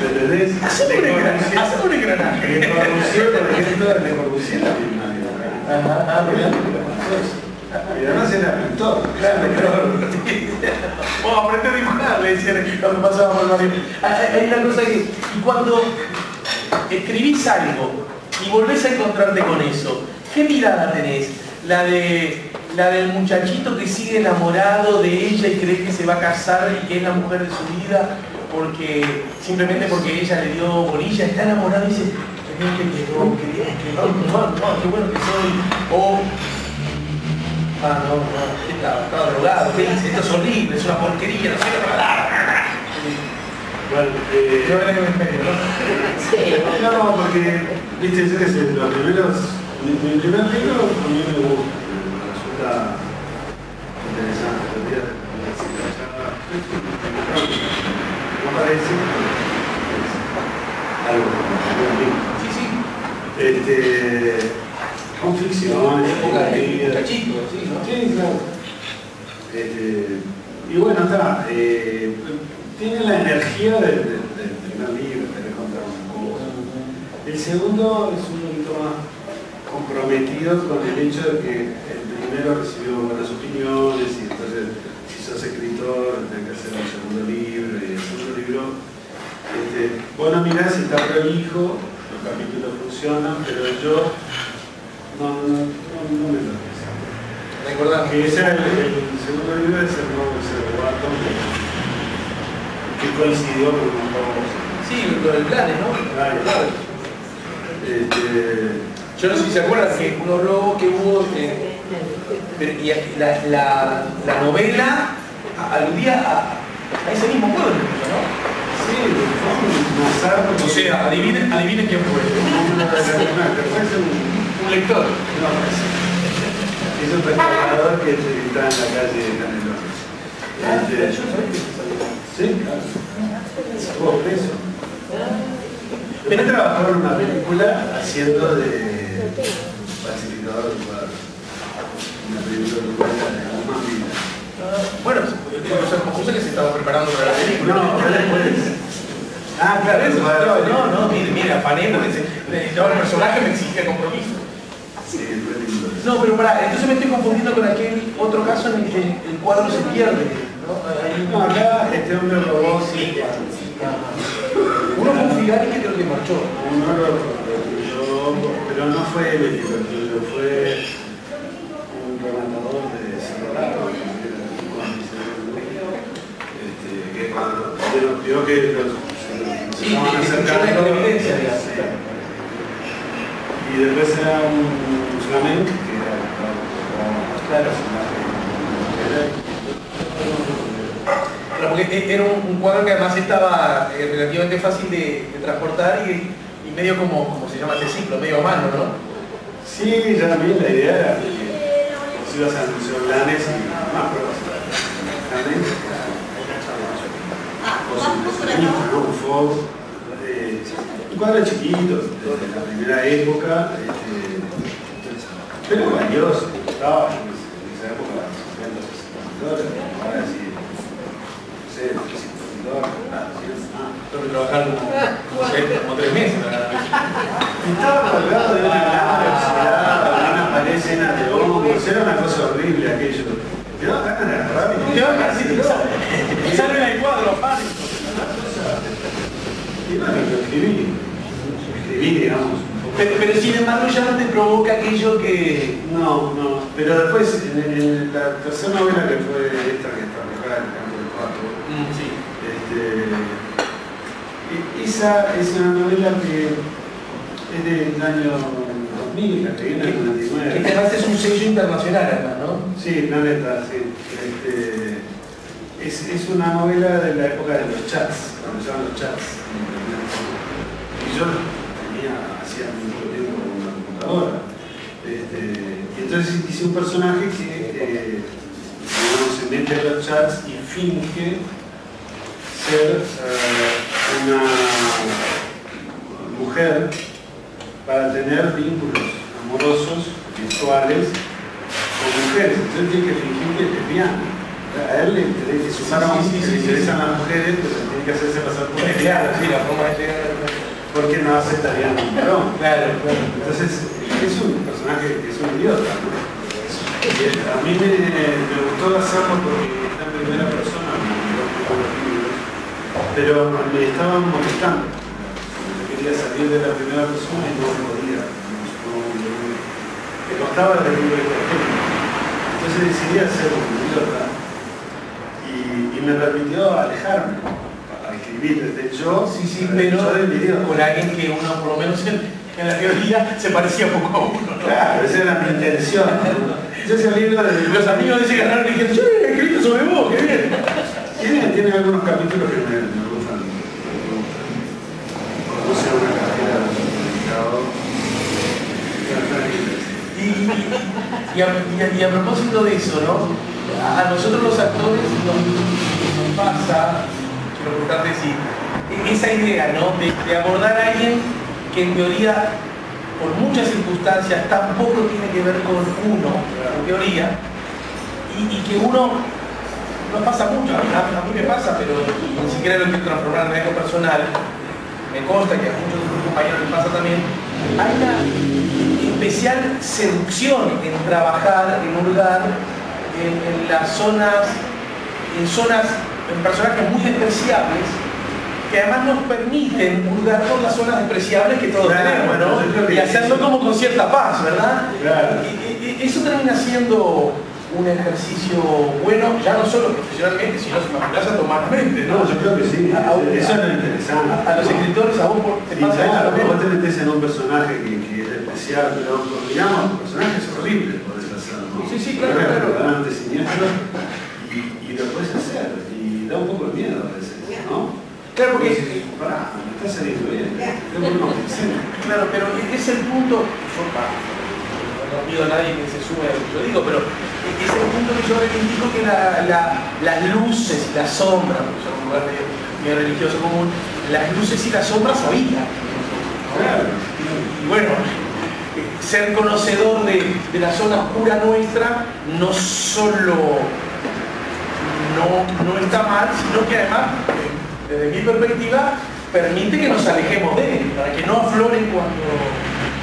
¿Entendés? Hacemos un engranaje. Hacemos un engranaje. Le Corbusier, por ejemplo, Le Corbusier también Ajá, ah, mira. Y además era pintor. Claro, claro. Vos a dibujar, le decían lo que pasaba por Mario. Hay una cosa que, cuando escribís algo y volvés a encontrarte con eso, ¿qué mirada tenés? La de la del muchachito que sigue enamorado de ella y cree que se va a casar y que es la mujer de su vida, porque simplemente porque ella le dio bolilla, está enamorado y dice, que no, qué bueno que soy. O, ah, no, no, estaba, drogado. Esto es horrible, es una porquería, no sé qué Bueno, eh, yo era ¿no? Sí. No, porque, viste, yo qué sé, los primeros, mi, mi primer libro a mí me gusta, me resulta interesante, los días de la universidad no parece algo Sí, sí. este con ficción época de muchachito, sí, ¿no? sí, claro este, y bueno está eh, tiene la energía del, del, del primer libro querer contar una cosa. El segundo es un poquito más comprometido con el hecho de que el primero recibió buenas opiniones y entonces si sos escritor tenés que hacer un segundo libro y el segundo libro este, bueno mirá si está prolijo los capítulos funcionan pero yo no, no, no, no me lo que ese el, el segundo libro es el nuevo Cervato que coincidió con un poco Sí, con el plan, ¿no? Claro. claro. este, Yo no sé si se acuerdan que un horror que hubo, eh, y la, la, la novela aludía a, a ese mismo pueblo, ¿no? sí, O sea, adivinen, adivinen quién fue. Un lector. Es un pescador que está en la calle de Canelones. Sí, claro. Estuvo preso. Después trabajó en una película haciendo de pacificador de cuadros. Una película de Guzmán Vila. Bueno, confuso que se estaba preparando para la película. No. Ah, claro, eso, No, no, no, mire, mire, afané porque se, yo, el personaje me exigía compromiso. Sí. No, pero pará, entonces me estoy confundiendo con aquel otro caso en el que el cuadro se pierde. ¿No? Acá este hombre robó sí, Uno fue un Figari que creo que marchó. Uno lo restituyó, pero no fue él el que lo fue un rematador de Cerro este, que cuando vio que los, se estaban acercando. Y después era un flamenco que era Claro. Claro, porque e- era un, un cuadro que además estaba eh, relativamente fácil de, de transportar y, y medio como, como se llama este ciclo, medio a mano, ¿no? Sí, ya también la idea era que vos ibas al Museo Blanes y más pruebas. Ford, eh, un cuadro chiquito, de la primera época, este, pero valioso, estaba en esa época 50, 60 dólares, ahora sí, sé, 300 dólares, ah, Tengo que trabajar como, tres meses. Estaba colgado de una cámara oxidada, una pared llena de hongos, era una cosa horrible aquello. Te daba ganas de agarrar y Te va a casi Y sale en el cuadro, pánico. Y bueno, lo escribí. Escribí, digamos. Pero, pero sin embargo ya no te provoca aquello que... No, no. Pero después, en, en la tercera novela que fue esta que está acá, El campo del pato, Mm, sí. este, e- esa es una novela que es del año 2000, la que viene en el Que 99. te haces un sello internacional además, ¿no? Sí, Planeta, sí. Este, es, es una novela de la época de los chats, cuando se llaman los chats. Y yo tenía, hacía mucho tiempo una computadora. Este, y entonces hice un personaje que eh, digamos, se mete a los chats y finge ser eh, una mujer para tener vínculos amorosos, virtuales, con mujeres. Entonces tiene que fingir que es lesbiana. A él le interesa, a un- Sí, sí, sí, le sí, interesan las mujeres, pues tiene que hacerse pasar por lesbiana, sí, la forma de llegar a... porque no aceptaría un varón. Claro, claro. Entonces, es un personaje que es un idiota. A mí me, me gustó hacerlo porque está en primera persona, me gustó mucho los libros, pero me estaban molestando. Yo quería salir de la primera persona y no podía. No, me costaba el libro de Entonces decidí hacer un idiota y, y me permitió alejarme a escribir desde yo, Sí, sí, pero yo con alguien que uno, por lo menos en, la teoría, se parecía poco a uno. ¿no? Claro, esa era mi intención. ¿no? Yo ese libro de Los amigos de ese canal me dijeron, ¡Sí, escribiste sobre vos, qué bien! Tiene, algunos capítulos que me, me gustan. Conoce a una carrera de supermercado. Y, y- a, y propósito de eso, ¿no? A, nosotros los actores nos, pasa, quiero preguntarte si, e- esa idea, ¿no? De, de abordar a alguien que en teoría, por muchas circunstancias, tampoco tiene que ver con uno, en teoría, y, y que uno no pasa mucho, a mí, a- a mí me pasa, pero ni siquiera lo quiero transformar en algo personal, me consta que a muchos de mis compañeros les pasa también, hay una especial seducción en trabajar, en hurgar, en, en las zonas, en zonas, en personajes muy despreciables, que además nos permiten hurgar por las zonas despreciables que todos Claro, tenemos, ¿no? Y hacerlo como con cierta paz, ¿verdad? Claro. Y- y- y eso termina siendo un ejercicio bueno, ya no solo profesionalmente, sino si me apurás humanamente, No, ¿no? yo creo que sí. A- a- Eso es lo interesante. A, a los escritores, a vos por- te Sí, pasa claro, vos te metes en un personaje que, que es especial, pero digamos, personajes horribles podés hacer, ¿no? Sí, sí, claro, claro. Siniestros, y, y lo puedes hacer, y da un poco de miedo a veces, ¿no? Claro, porque Porque, pará, me está saliendo bien, tengo una oficina. Claro, pero es el punto, yo pa, no pido a nadie que se sume a lo que yo digo, pero es el punto que yo reivindico que la- la- las luces y las sombras, porque yo en un lugar medio, medio religioso común, las luces y las sombras habitan. Y bueno, ser conocedor de, de la zona oscura nuestra no solo no, no está mal, sino que además, eh, desde mi perspectiva, permite que nos alejemos de él, para que no afloren cuando,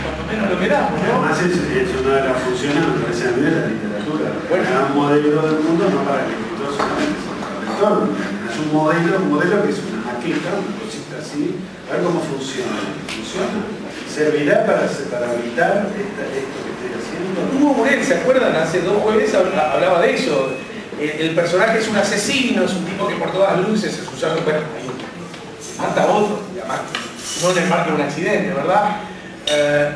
cuando menos lo queramos, ¿no? Es, una de las funciones, de la literatura. Bueno. un modelo del mundo no para el escritor el lector. Es un modelo, un modelo que es una maqueta, una cosita así, a ver cómo funciona. Funciona. ¿Servirá para, para evitar esto que estoy haciendo? Hugo Morel, ¿se acuerdan? Hace dos jueves hablaba de eso. El, personaje es un asesino, es un tipo que por todas luces es usado, bueno, mata a otro, no le marca un accidente, ¿verdad? Eh,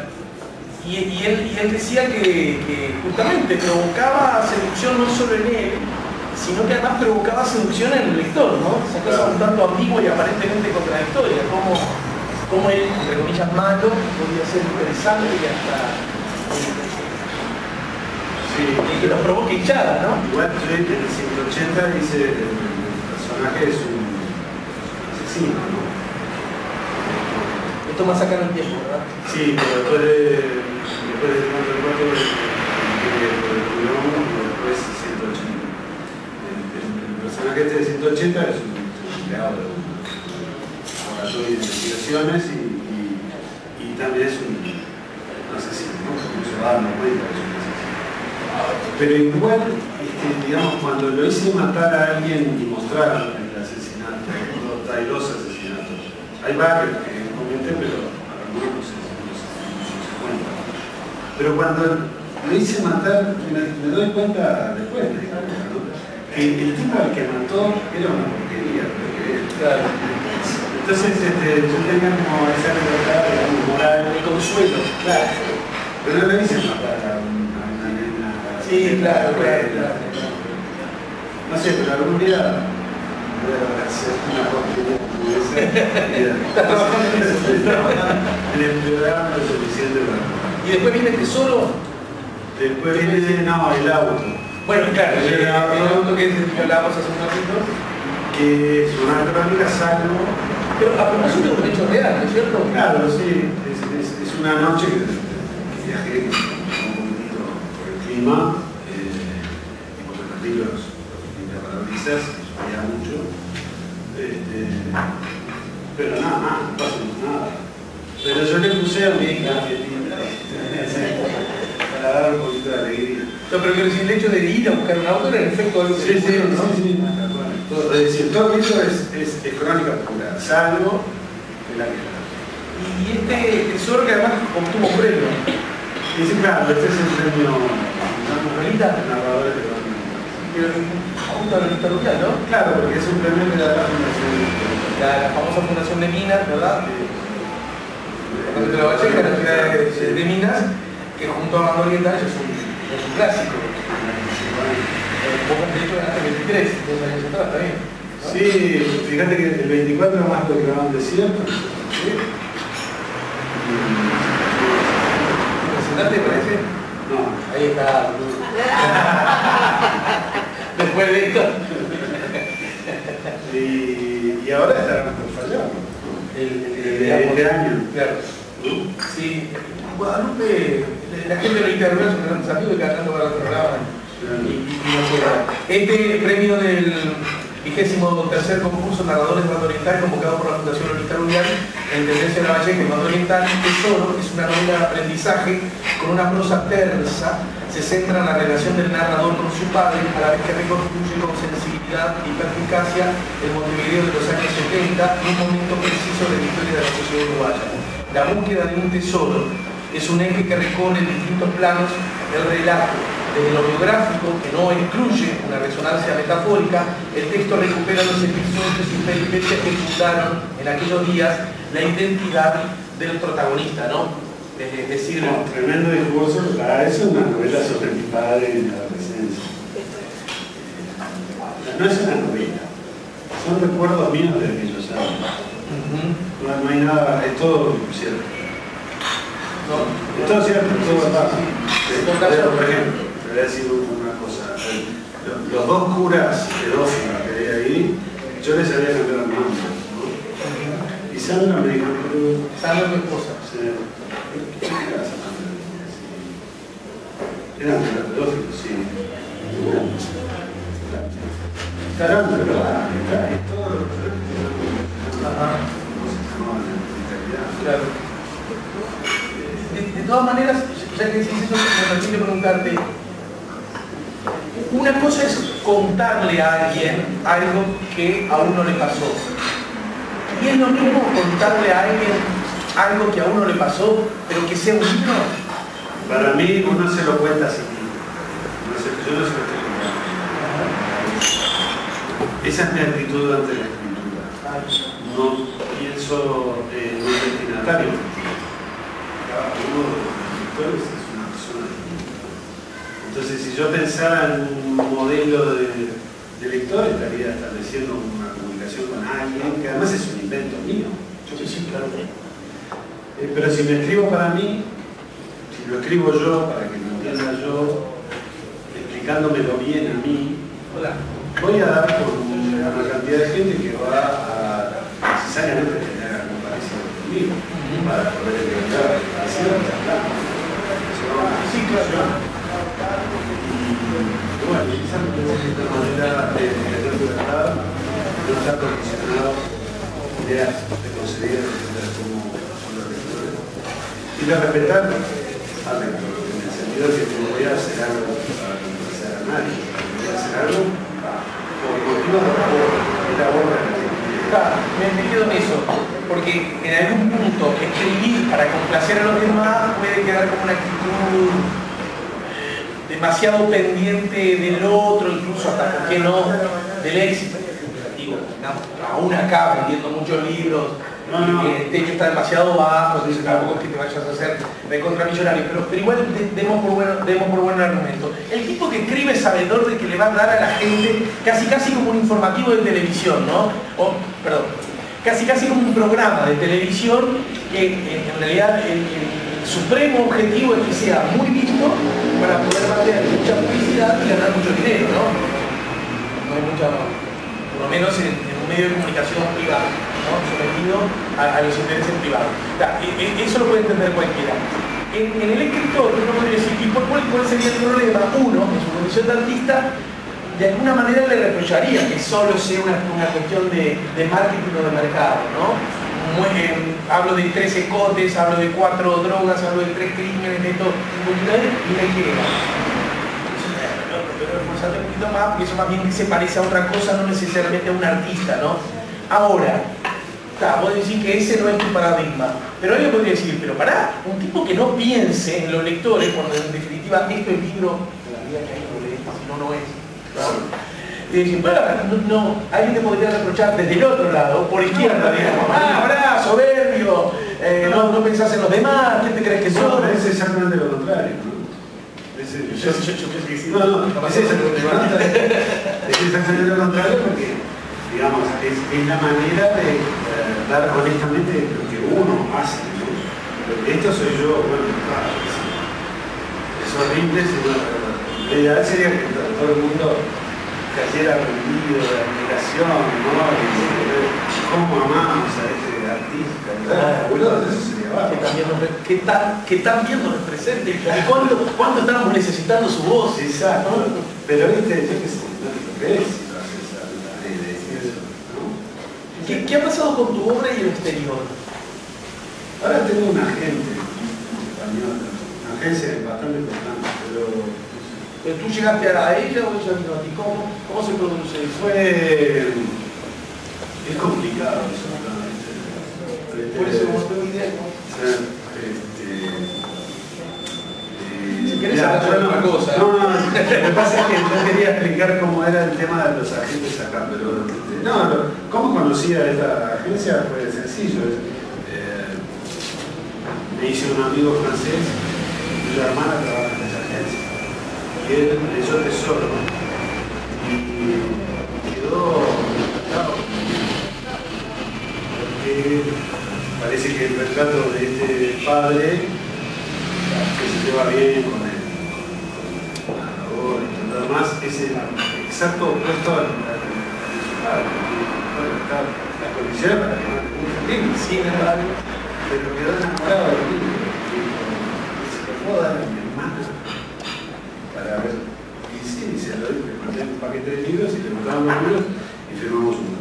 y, él, decía que, justamente provocaba seducción no solo en él, sino que además provocaba seducción en el lector, ¿no? Esa cosa un tanto ambigua y aparentemente contradictoria, como, como él, entre comillas, malo, podía ser interesante y hasta... Sí. Y que lo provoque hinchada, ¿no? Igual en el 180 dice el personaje es un asesino, ¿no? Esto más acá en el tiempo, ¿verdad? Sí, pero después de, después de 54 después 180. El, personaje este de 180 es un empleado de un laboratorio de investigaciones y, y, también es un, asesino, ¿no? Como se va dando cuenta que es un asesino. Pero igual, este, digamos, cuando lo hice matar a alguien y mostrar el asesinato, hay dos asesinatos. Hay varios que pero algunos no se, cuenta. Pero cuando lo hice matar, me, doy cuenta después, que el tipo al que mató era una porquería. Entonces este, yo tenía como esa libertad, moral. El consuelo. Claro. Pero no lo hice matar. Sí, claro, claro, claro. No sé, pero algún día voy a hacer una porquería ¿Y después viene el tesoro? Después viene, no, el auto. Bueno, claro, el, auto que hablábamos hace un ratito. Que es una crónica salvo. Pero a propósito de un hecho real, ¿no es cierto? Claro, sí. Es, es, una noche que, viajé clima, eh, por los libros de parabrisas, que mucho. Este, pero nada más, no pasa nada. Pero yo le puse a mi para dar un poquito de alegría. No, pero que el hecho de ir a buscar un auto era el efecto algo sí, sí, ¿no? Sí, sí, todo, es decir, todo eso es, es, es crónica pura, salvo de la guerra. Y este tesoro que además obtuvo premio. Dice, claro, este es el premio narradores de junto a la Rural, ¿no? Claro, porque es un premio que da la Fundación la, famosa Fundación de Minas, ¿verdad? De la ciudad de, Minas, que junto a Bando Oriental es un, es un clásico. Vos hecho ganaste 23, dos años atrás, también. ¿no? Sí, fíjate que el 24 más lo que van desierto. ¿sí? ¿Presentaste, parece? Ahí está. Después de esto. y, y ahora está fallado. El, el, de este año. Claro. Sí. Guadalupe, la gente lo interrumpe son grandes amigos que cantando para el programa. Y, y, y Este premio del vigésimo tercer concurso Narradores de Bando Oriental convocado por la Fundación Oriental Mundial en tendencia de la Valle, que Bando Oriental Tesoro es una novela de aprendizaje con una prosa tersa se centra en la relación del narrador con su padre, a la vez que reconstruye con sensibilidad y perspicacia el Montevideo de los años 70, un momento preciso de la historia de la sociedad uruguaya. La búsqueda de un tesoro es un eje que recorre en distintos planos del relato. Desde lo biográfico, que no excluye una resonancia metafórica, el texto recupera los episodios y peripecias que fundaron en aquellos días la identidad del protagonista, ¿no? Es decir, no, tremendo discurso, ah, es una novela sobre mi padre y mi adolescencia. No es una novela, son recuerdos míos de aquellos años. no, no, hay nada, es todo cierto. No, es todo cierto, todo verdad. Por ejemplo, te voy a decir una cosa. Los dos curas pedófilos que hay ahí, yo les había cambiado el nombre. ¿no? Y Sandra me dijo, Sandra mi esposa. Sí. Eran pedófilos, sí. Caramba, ¿verdad? Es todo Ajá. Claro. todas maneras, ya que decís eso, me permite preguntarte, una cosa es contarle a alguien algo que a uno le pasó. Y es lo mismo contarle a alguien algo que a uno le pasó, pero que sea un libro. Para mí uno se lo cuenta así. Yo no se lo Esa es mi actitud ante la escritura. No pienso en un destinatario. Uno de los escritores es una persona Entonces, si yo pensara en un modelo de, de lector, estaría estableciendo una comunicación con alguien, que además es un invento mío. Sí, sí, claro. Eh, pero si me escribo para mí, si lo escribo yo, para que lo entienda yo, explicándomelo bien a mí, voy a dar con una cantidad de gente que va a necesariamente tener algún parecido conmigo para poder encontrar Sí, claro. Bueno, quizás no tengo esta manera de tener libertad, no estar condicionado ideas preconcebidas de cómo son los lectores. Y de respetar al lector, en el sentido de que no voy a hacer algo para complacer a nadie, voy a hacer algo por motivos de la obra me, me quedo en eso, porque en algún punto escribir para complacer a los demás puede quedar como una actitud demasiado pendiente del otro, incluso hasta, ¿por qué no?, del éxito. Digo, aún acá vendiendo muchos libros, No, no. el techo está demasiado bajo, entonces tampoco es que te vayas a hacer de contramillonario, pero, pero igual de- demos por, bueno, demos por buen argumento. El tipo que escribe es sabedor de que le va a dar a la gente casi casi como un informativo de televisión, ¿no? O, perdón, casi casi como un programa de televisión que en realidad el, el supremo objetivo es que sea muy visto para poder mantener mucha publicidad y ganar mucho dinero, ¿no? No hay mucha, por lo menos en, un medio de comunicación privado, ¿no? sometido a, a los intereses privados. Ta, e- e- Eso lo puede entender cualquiera. En, en el escritor uno podría decir, ¿y por cuál, cuál sería el problema? Uno, en su condición de artista, de alguna manera le reprocharía que solo sea una, una cuestión de, de marketing o de mercado, ¿no? Hablo de tres escotes, hablo de cuatro drogas, hablo de tres crímenes, poquito ahí y me queda. Pero esforzarte un poquito más, porque eso más bien se parece a otra cosa, no necesariamente a un artista, ¿no? Ahora, está, vos decís que ese no es tu paradigma, pero alguien podría decir, pero pará, un tipo que no piense en los lectores, cuando en definitiva esto es libro de la vida que hay no lees, no, no es. Y decir, bueno, no, no, alguien te podría reprochar desde el otro lado, por izquierda, digamos, ah, bravo, soberbio, eh, no, no pensás en los demás, ¿qué te crees que No, pero es exactamente lo contrario. ¿no? Es, Yo- yo- yo- yo pienso que sí. no, no, Capaz es exactamente lo contrario. Es exactamente lo contrario porque, digamos, es, es la manera de eh, dar honestamente lo que uno hace. ¿no? Esto soy yo, bueno, claro, es, es horrible, es una, la ideal sería que to- todo el mundo cayera rendido de admiración, ¿no? Cómo amamos a ese artista, ¿verdad? Boludo, eso sería que bárbaro. tan, que tan bien nos represente y cuánto, cuánto estamos necesitando su voz. Exacto. Pero viste, yo qué sé. ¿Qué, qué ha pasado con tu obra y el exterior? Ahora tengo un agente español, una agencia bastante importante, ¿Pero ¿Tú llegaste a ella o ella vino a ti? ¿Cómo, cómo se produce fue. es complicado eso, ¿no? Este, Por eso no tengo idea. ¿no? este, eh, Si querés hablar no- cosa. No, no, lo que pasa es que no quería explicar cómo era el tema de los agentes acá, pero este, no, lo- cómo conocía esta agencia fue sencillo. eh, me hice un amigo francés, cuya hermana trabaja en y él leyó Tesoro y quedó impactado porque parece que el retrato de este padre que se lleva bien con el, y todo demás es el exacto opuesto al, de las condiciones para que no en el radio. pero quedó enamorado. Y dice, ¿te puedo dar a ver. Y sí, se le mandé un paquete de libros y le mandaron los libros y firmamos un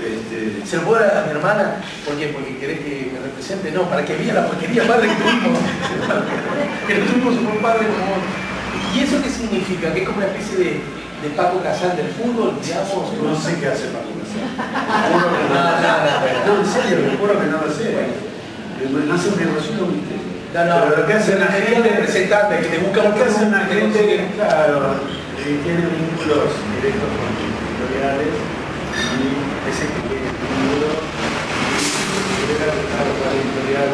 Este... ¿Se lo puedo dar a mi hermana? ¿Por qué? ¿Porque querés que me represente? No, para que vea la porquería padre que tuvimos. que no tuvimos un padre como. ¿Y eso qué significa? Que es como una especie de, de Paco Casal del fútbol, digamos. No sé qué hace Paco Casal. no, en serio, me juro que no lo sé. No sé, me resulta un misterio. No, no, pero lo que hace una gente representante que te busca lo que hace una gente que, claro, que tiene vínculos directos con editoriales y ese que tiene vínculo tratar con la editorial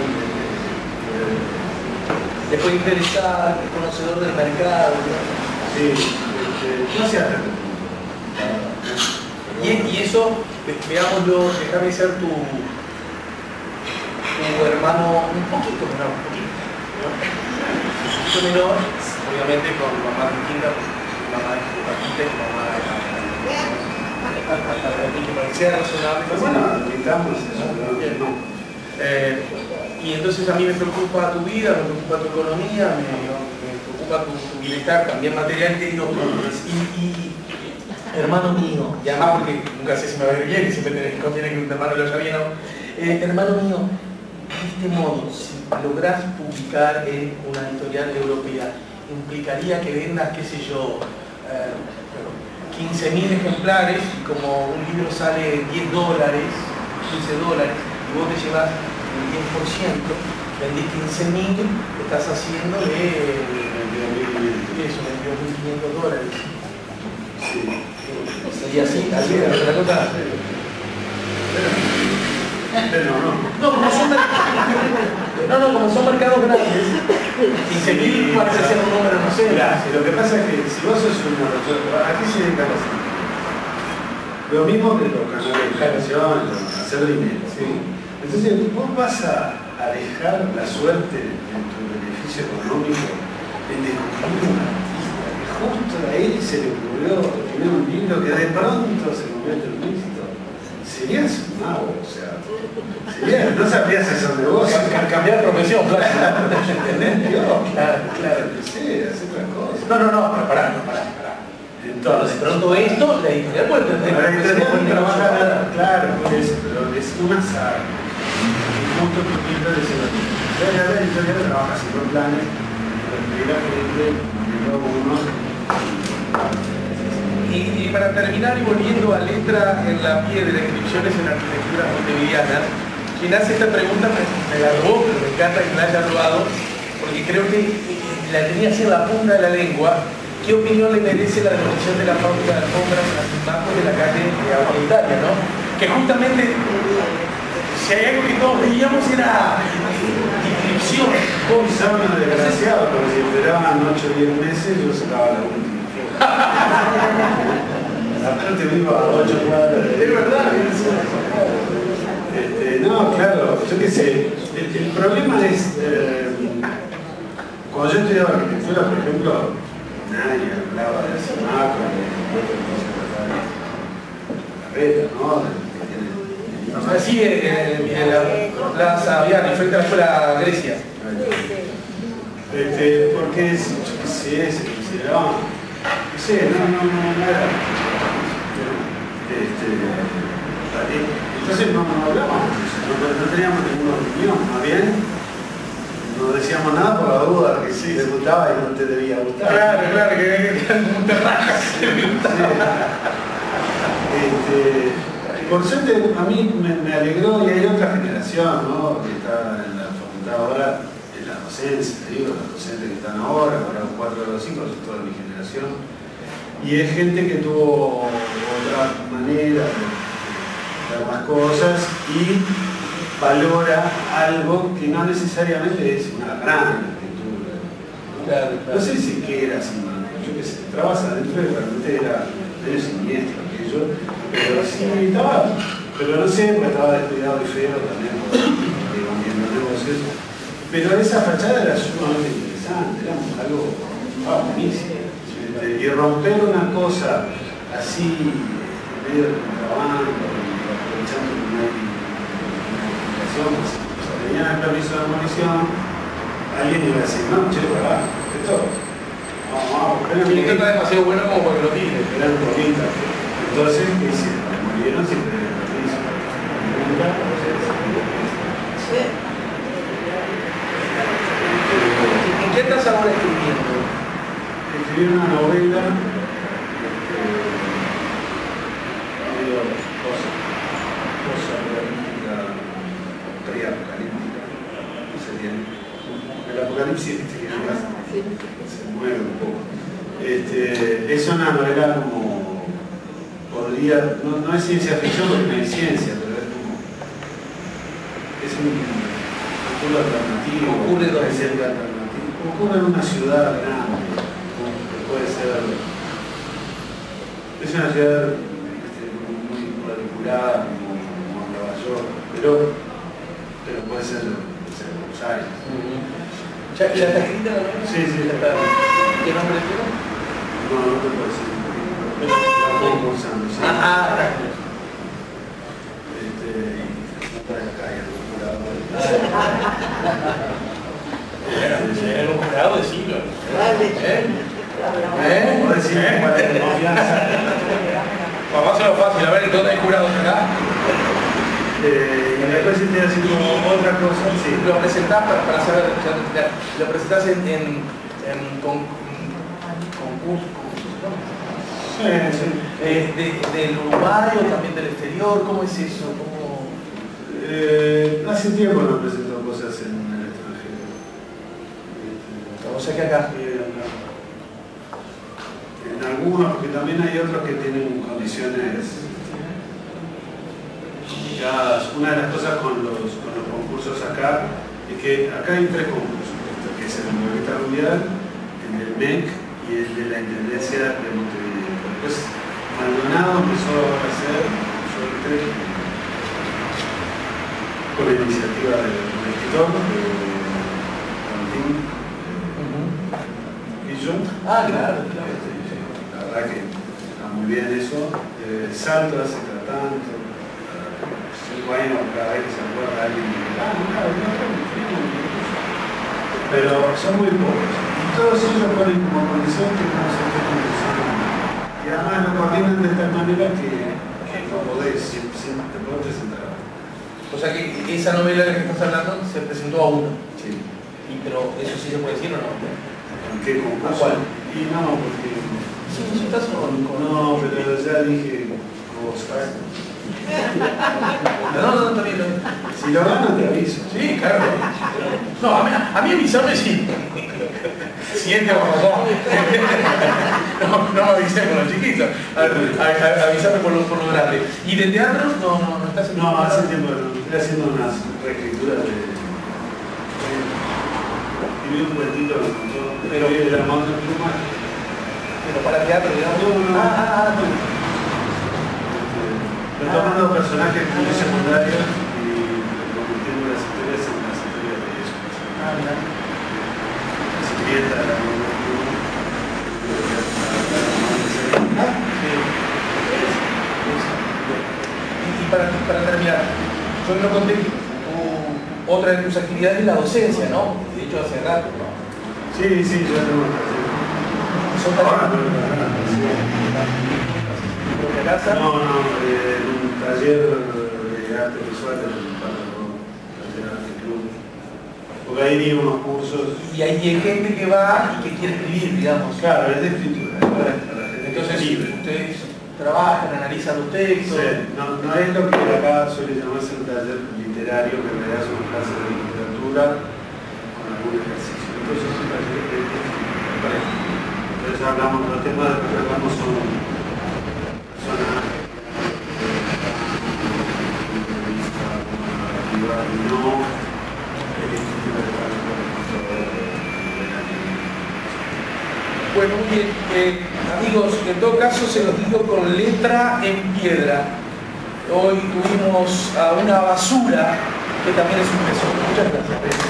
después interesar, conocedor del mercado. Sí, no se hace. Y, y eso, veámoslo, déjame ser tu, tu hermano un poquito poquito, ¿no? menor, obviamente con mamá distinta, mamá de Paquita y mamá de que parecía razonable. Bueno, pintamos eso. Eh, y entonces a mí me preocupa tu vida, me preocupa tu economía, me, me preocupa tu, tu, bienestar también material y, y, hermano mío, y además porque nunca sé si me va a ir bien y siempre te conviene que un hermano lo haya bien, eh, hermano mío, de este modo, si lográs publicar en una editorial europea, implicaría que vendas, qué sé yo, eh, 15.000 ejemplares y como un libro sale 10 dólares, 15 dólares, y vos te llevas el 10%, vendí 15.000, estás haciendo de eso, 22.500 dólares. Sí. Sería así, así de la cosa. Pero no. No, como son, no, no, como son mercados grandes, 15.000 parece ser un número, no sé. Lo que pasa es que si vos sos un ¿a qué se dedica la Lo mismo que los canales de televisión, hacer dinero. ¿sí? Entonces, vos vas a, a, dejar la suerte de tu beneficio económico en descubrir un artista que justo a él se le ocurrió tener un libro que de pronto se convierte en un éxito. Serías un mago, sería, no sabrías hacer negocio. Cambiar de profesión, claro. Claro, claro. que sé, hacer otras cosas. No, no, no, pero pará, no, pará, pará. Entonces, de pronto esto, la editorial puede tener. La editorial claro, por eso, pero es un. Justo tu libro de La editorial trabaja planes, la gente, luego uno. Y, y, para terminar y volviendo a letra en la piedra, inscripciones en arquitectura montevideana, quien hace esta pregunta me, me la robó, pero me encanta que me la haya robado, porque creo que la tenía en la punta de la lengua. ¿Qué opinión le merece la demolición de la fábrica de alfombras en las imágenes de la calle de Italia, no? Que justamente, si hay algo que todos veíamos era sos un desgraciado, porque si esperaban 8 o 10 meses, yo sacaba la última. Aparte vivo a 8 cuadras. Es verdad. Este, no, claro, yo qué sé. El, el problema es, eh, cuando yo estudiaba arquitectura, por ejemplo, nadie hablaba de Simaco, de la ¿no? Así en, en, la plaza Viana, frente a la escuela Grecia. Este, porque es, yo qué sé, se consideraba Sí, no, no, no, no era. Este, entonces no, no hablábamos, no, no, teníamos ninguna opinión, más bien no decíamos nada por la duda que sí te gustaba y no te debía gustar. Claro, claro, que eran te rajas. Este, por suerte a mí me, me, alegró y hay otra generación ¿no? que está en la facultad ahora, en la docencia, te digo, los docentes que están ahora, ahora cuatro de los cinco, son toda mi generación y es gente que tuvo otra manera de ver las cosas y valora algo que no necesariamente es una gran arquitectura. ¿no? Claro, claro. no sé si que era así, yo qué sé, trabajas adentro y realmente era medio siniestro aquello, pero sí estaba, pero no sé, porque estaba descuidado y feo también viendo negocios, pero esa fachada era sumamente interesante, era algo ah, buenísimo y romper una cosa así, medio de contrabando, aprovechando que no hay comunicación, tenían el permiso de demolición, alguien iba a decir, no, che, esto, vamos, vamos, pero esto está demasiado bueno como para que lo tire. Eran bonitas. Entonces, ¿qué hicieron? Siempre novela. ¿En qué estás ahora escribiendo? Escribí una novela medio cosa, cosa realística, preapocalíptica, sería el apocalipsis viste, que además se mueve un poco. Este, es una novela como podría, no, no es ciencia ficción porque no es ciencia, pero es como es un futuro alternativo. Ocurre donde- presente alternativo. Ocurre en una ciudad grande, como que puede ser. Es una ciudad este, muy, muy cuadriculada, como, como Nueva York, pero, pero puede ser, puede ser Buenos Aires. ¿Ya, ya está escrita la novela? Sí, sí. Ya está. ¿Qué nombre tiene? No, no te puedo decir. Pero la voy cursando, sí. Ah, ah, está. Este, no acá, ya lo jurado. Era un jurado de siglo. Vale. ¿Eh? ¿Eh? Decir ¿Eh? para la confianza. Vamos a hacerlo fácil, a ver, ¿dónde hay jurados acá? Eh, y después si te haciendo otra cosa, sí. Lo presentás para, para saber, ya- ya- lo presentás en, en, en con, concurso, ¿no? Sí, sí. Eh, de- ¿Del Uruguay o también del exterior? ¿Cómo es eso? ¿Cómo... Eh, hace tiempo no presento cosas en el extranjero. O sea que acá. Eh, En algunos, porque también hay otros que tienen condiciones ya una de las cosas con los, con los concursos acá es que acá hay tres concursos, que es el de Margarita Rubial, el del MEC y el de la Intendencia de Montevideo. Después Maldonado empezó a hacer con la iniciativa del del escritor, de Valentín y yo. Ah, claro, claro. Verdad que está muy bien eso. Eh, Salto hace cada tanto. Cinco años cada vez que se acuerda alguien dice, ah, mira, no, no, no". Pero son muy pocos. Y todos ellos ponen como condición que no se de Y además lo coordinan de tal manera que, que no podés, si- si- te podés presentar. O sea que esa novela de la que estás hablando se presentó a uno. Sí. Y, pero eso sí se puede decir o no. ¿Con qué concurso? ¿A cuál? Y no, porque... Sí, sí, estás con, con- No, pero ya dije cosas. No, no, no, está bien. Si lo ganan te aviso. Sí, claro. No, a mí, a mí avisame si. Siguiente vamos No, no avisé con los chiquitos. A ver, a- a- avísame por lo, por lo grande. ¿Y de teatro? No, no, no estás en No, hace tiempo no. Estoy haciendo unas reescrituras de. Escribí un cuentito. Pero de la mano de pluma. Pero para teatro, digamos. No, no, no. Ah, ah, ah. Retomando personajes muy secundarios y convirtiendo las historias en las historias de ellos. Ah, mira. La sirvienta, la. Ah. Y, para, para terminar, yo no conté otra de tus actividades es la docencia, ¿no? De hecho, hace rato, ¿no? Sí, sí, yo tengo Son talleres. No, no, eh, un taller de arte visual en el club. Porque ahí di unos cursos. Y ahí hay gente que va y que quiere escribir, digamos. Claro, es de escritura. es que Entonces, ustedes trabajan, analizan los textos. Sí, no, no es lo que acá suele llamarse un taller literario, que en realidad son clases de literatura con algún ejercicio. Entonces es un taller de escritura. Entonces hablamos, los temas de los que hablamos son y no Bueno, bien. Eh, amigos, en todo caso se los digo con letra en piedra. Hoy tuvimos a una basura que también es un peso. Muchas. Gracias.